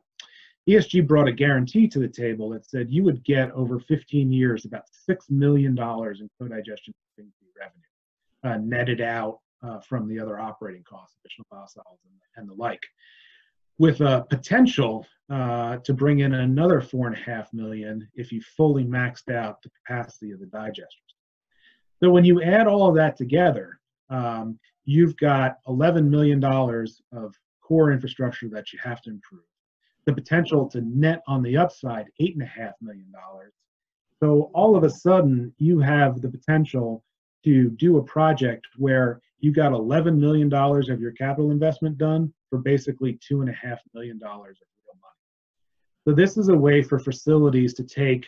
ESG brought a guarantee to the table that said you would get over 15 years about $6 million in co-digestion revenue, uh, netted out uh, from the other operating costs, additional biosolids and, and, the like, with a potential uh, to bring in another four and a half million if you fully maxed out the capacity of the digesters. So when you add all of that together, um, you've got $11 million of core infrastructure that you have to improve the potential to net on the upside eight and a half million dollars. So all of a sudden, you have the potential to do a project where you got $11 million of your capital investment done for basically two and a half million dollars of real money. So this is a way for facilities to take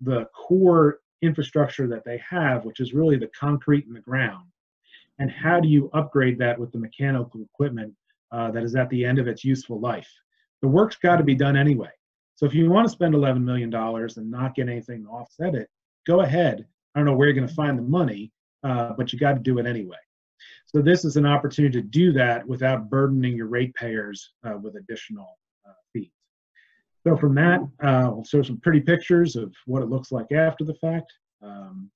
the core infrastructure that they have, which is really the concrete in the ground, and how do you upgrade that with the mechanical equipment uh, that is at the end of its useful life? the work's got to be done anyway. So if you want to spend $11 million and not get anything to offset it, go ahead. I don't know where you're going to find the money, uh, but you got to do it anyway. So this is an opportunity to do that without burdening your ratepayers uh, with additional uh, fees. So from that, uh, we'll show some pretty pictures of what it looks like after the fact. Um,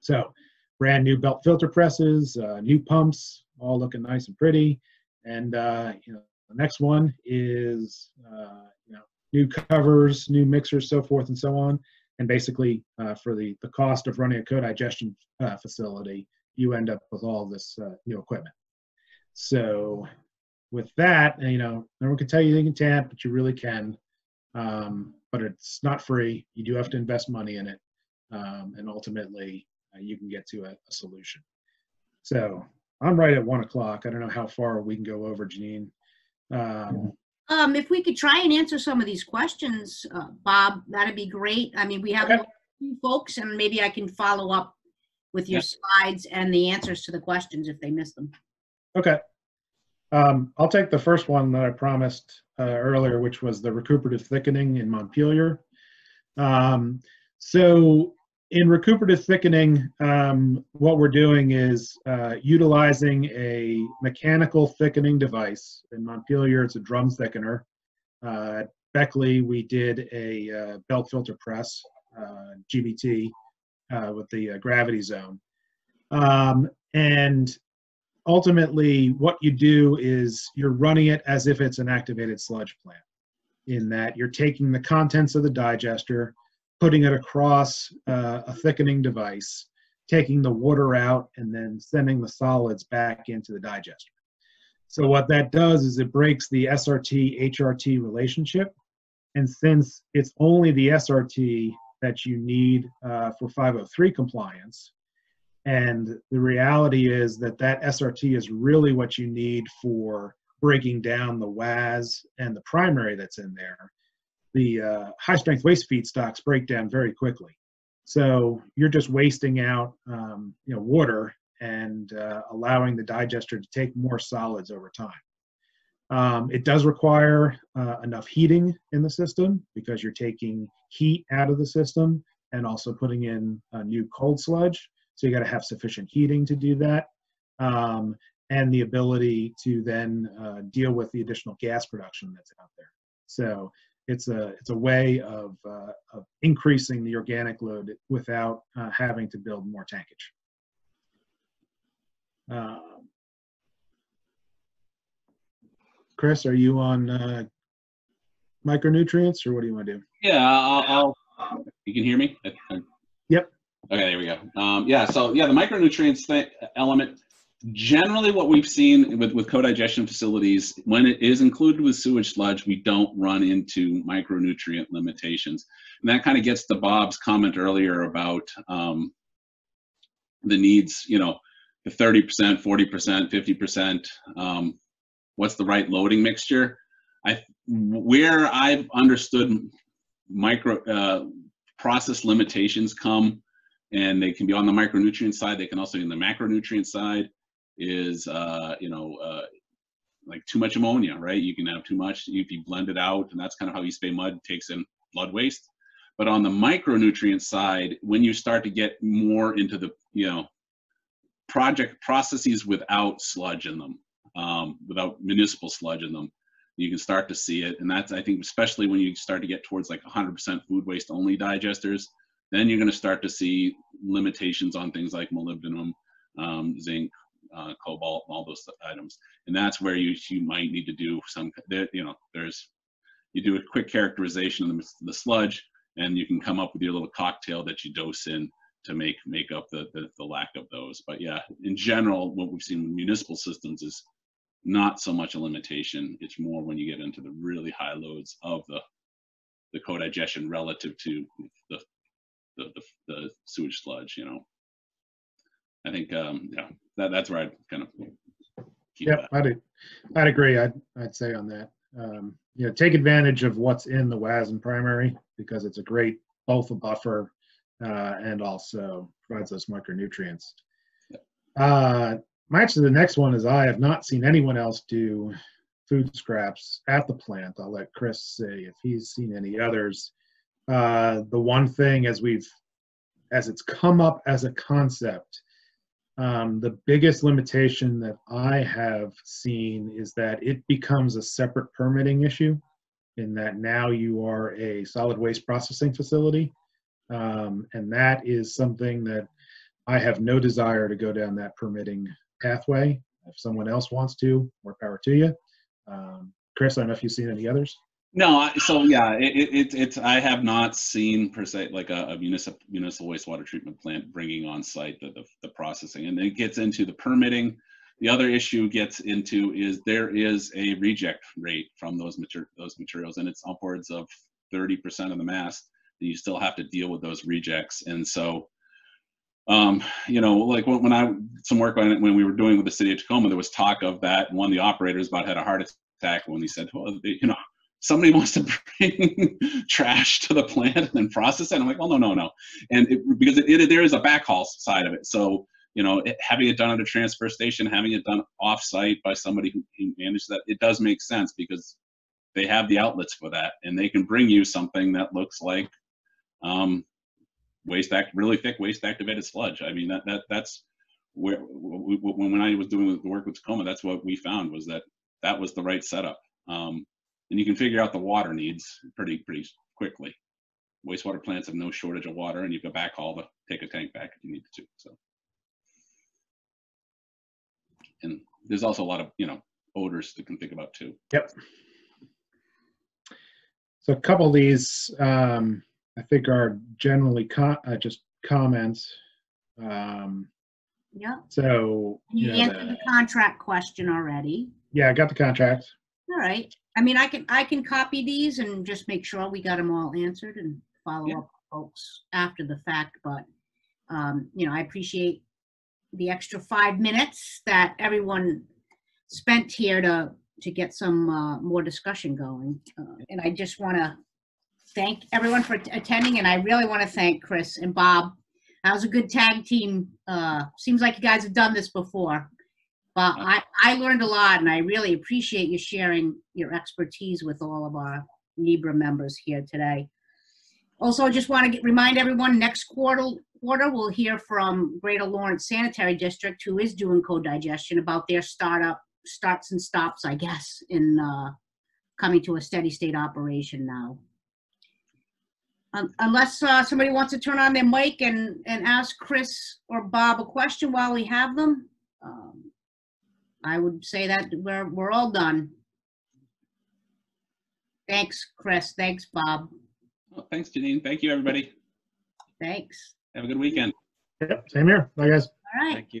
so brand new belt filter presses, uh, new pumps, all looking nice and pretty. And uh, you know, the next one is uh, you know new covers, new mixers, so forth and so on. And basically, uh, for the the cost of running a co-digestion uh, facility, you end up with all this uh, new equipment. So with that, you know, no one can tell you they can tap, but you really can. Um, but it's not free. You do have to invest money in it, um, and ultimately, uh, you can get to a, a solution. So I'm right at one o'clock. I don't know how far we can go over, Janine. Um, Um, if we could try and answer some of these questions, uh, Bob, that'd be great. I mean, we have Okay. a few folks and maybe I can follow up with your slides and the answers to the questions if they miss them. Okay. Um, I'll take the first one that I promised uh, earlier, which was the recuperative thickening in Montpelier. Um, so in recuperative thickening, um, what we're doing is uh, utilizing a mechanical thickening device. In Montpelier, it's a drum thickener. Uh, Beckley, we did a uh, belt filter press, uh, GBT, uh, with the uh, gravity zone. Um, and ultimately, what you do is you're running it as if it's an activated sludge plant, in that you're taking the contents of the digester, putting it across uh, a thickening device, taking the water out, and then sending the solids back into the digester. So what that does is it breaks the SRT HRT relationship. And since it's only the SRT that you need uh, for 503 compliance, and the reality is that that SRT is really what you need for breaking down the WAS and the primary that's in there. The uh, high strength waste feedstocks break down very quickly. So you're just wasting out, um, you know, water and uh, allowing the digester to take more solids over time. Um, it does require uh, enough heating in the system because you're taking heat out of the system and also putting in a new cold sludge. So you got to have sufficient heating to do that. Um, and the ability to then uh, deal with the additional gas production that's out there. So it's a it's a way of, uh, of increasing the organic load without uh, having to build more tankage. Um, Chris, are you on uh, micronutrients or what do you want to do? Yeah, I'll, I'll you can hear me? Yep. Okay, there we go. Um, yeah, so yeah, the micronutrients element, generally what we've seen with, with co-digestion facilities, when it is included with sewage sludge, we don't run into micronutrient limitations. And that kind of gets to Bob's comment earlier about um, the needs, you know, the 30%, 40%, 50%, um, what's the right loading mixture. I, where I've understood micro uh, process limitations come, and they can be on the micronutrient side, they can also be on the macronutrient side, is, uh, you know, uh, like too much ammonia, right? You can have too much if you blend it out, and that's kind of how East Bay MUD takes in blood waste. But on the micronutrient side, when you start to get more into the, you know, project processes without sludge in them, um, without municipal sludge in them, you can start to see it. And that's, I think, especially when you start to get towards like 100% food waste only digesters, then you're going to start to see limitations on things like molybdenum, um, zinc, uh, cobalt, all those items. And that's where you, you might need to do some, you know, there's, you do a quick characterization of the, the sludge and you can come up with your little cocktail that you dose in to make make up the, the, the lack of those. But yeah, in general, what we've seen with municipal systems is not so much a limitation. It's more when you get into the really high loads of the the co-digestion relative to the the, the, the sewage sludge. You know, I think um, yeah, that that's where I'd kind of keep Yep, that. I'd, I'd agree. I'd, I'd say on that. Um, you know, take advantage of what's in the WAS and primary because it's a great both a buffer uh, and also provides those micronutrients. Uh, actually, the next one is I have not seen anyone else do food scraps at the plant. I'll let Chris say if he's seen any others. Uh, the one thing as we've as it's come up as a concept, um, the biggest limitation that I have seen is that it becomes a separate permitting issue in that now you are a solid waste processing facility. Um, and that is something that I have no desire to go down that permitting pathway. If someone else wants to, more power to you. Um, Chris, I don't know if you've seen any others. No, so yeah, it, it, it, it's, I have not seen per se like a, a municipal, municipal wastewater treatment plant bringing on site the, the, the processing and it gets into the permitting. The other issue gets into is there is a reject rate from those mater, those materials and it's upwards of 30% of the mass. And you still have to deal with those rejects. And so, um, you know, like when, when I, some work on it, when we were doing with the city of Tacoma, there was talk of that one of the operators about had a heart attack when he said, well, they, you know, somebody wants to bring trash to the plant and then process it. I'm like, well, no, no, no. And it, because it, it, there is a backhaul side of it. So, you know, it, having it done at a transfer station, having it done off-site by somebody who, who manages that, it does make sense because they have the outlets for that and they can bring you something that looks like um, waste act, really thick waste activated sludge. I mean, that, that that's where, when, I was doing the work with Tacoma, that's what we found was that that was the right setup. Um, and you can figure out the water needs pretty, pretty quickly. Wastewater plants have no shortage of water and you can backhaul the, take a tank back if you need to, so. And there's also a lot of, you know, odors to can think about too. Yep. So a couple of these, um, I think are generally co- uh, just comments. Um, Yeah, so, you you know, answered the the- contract question already. yeah, I got the contract. All right. I mean, I can, I can copy these and just make sure we got them all answered and follow Yeah. up with folks after the fact, but, um, you know, I appreciate the extra five minutes that everyone spent here to, to get some, uh, more discussion going. Uh, And I just want to thank everyone for attending, and I really want to thank Chris and Bob. That was a good tag team. Uh, seems like you guys have done this before. But I, I learned a lot and I really appreciate you sharing your expertise with all of our NEBRA members here today. Also, I just want to get, remind everyone, next quarter, quarter, we'll hear from Greater Lawrence Sanitary District, who is doing co-digestion about their startup, starts and stops, I guess, in, uh, coming to a steady state operation now. Un- Unless, uh, somebody wants to turn on their mic and, and ask Chris or Bob a question while we have them, um, I would say that we're, we're all done. Thanks, Chris. Thanks, Bob. Well, Thanks, Janine. Thank you, everybody. Thanks. Have a good weekend. Yep, same here. Bye, guys. All right. Thank you.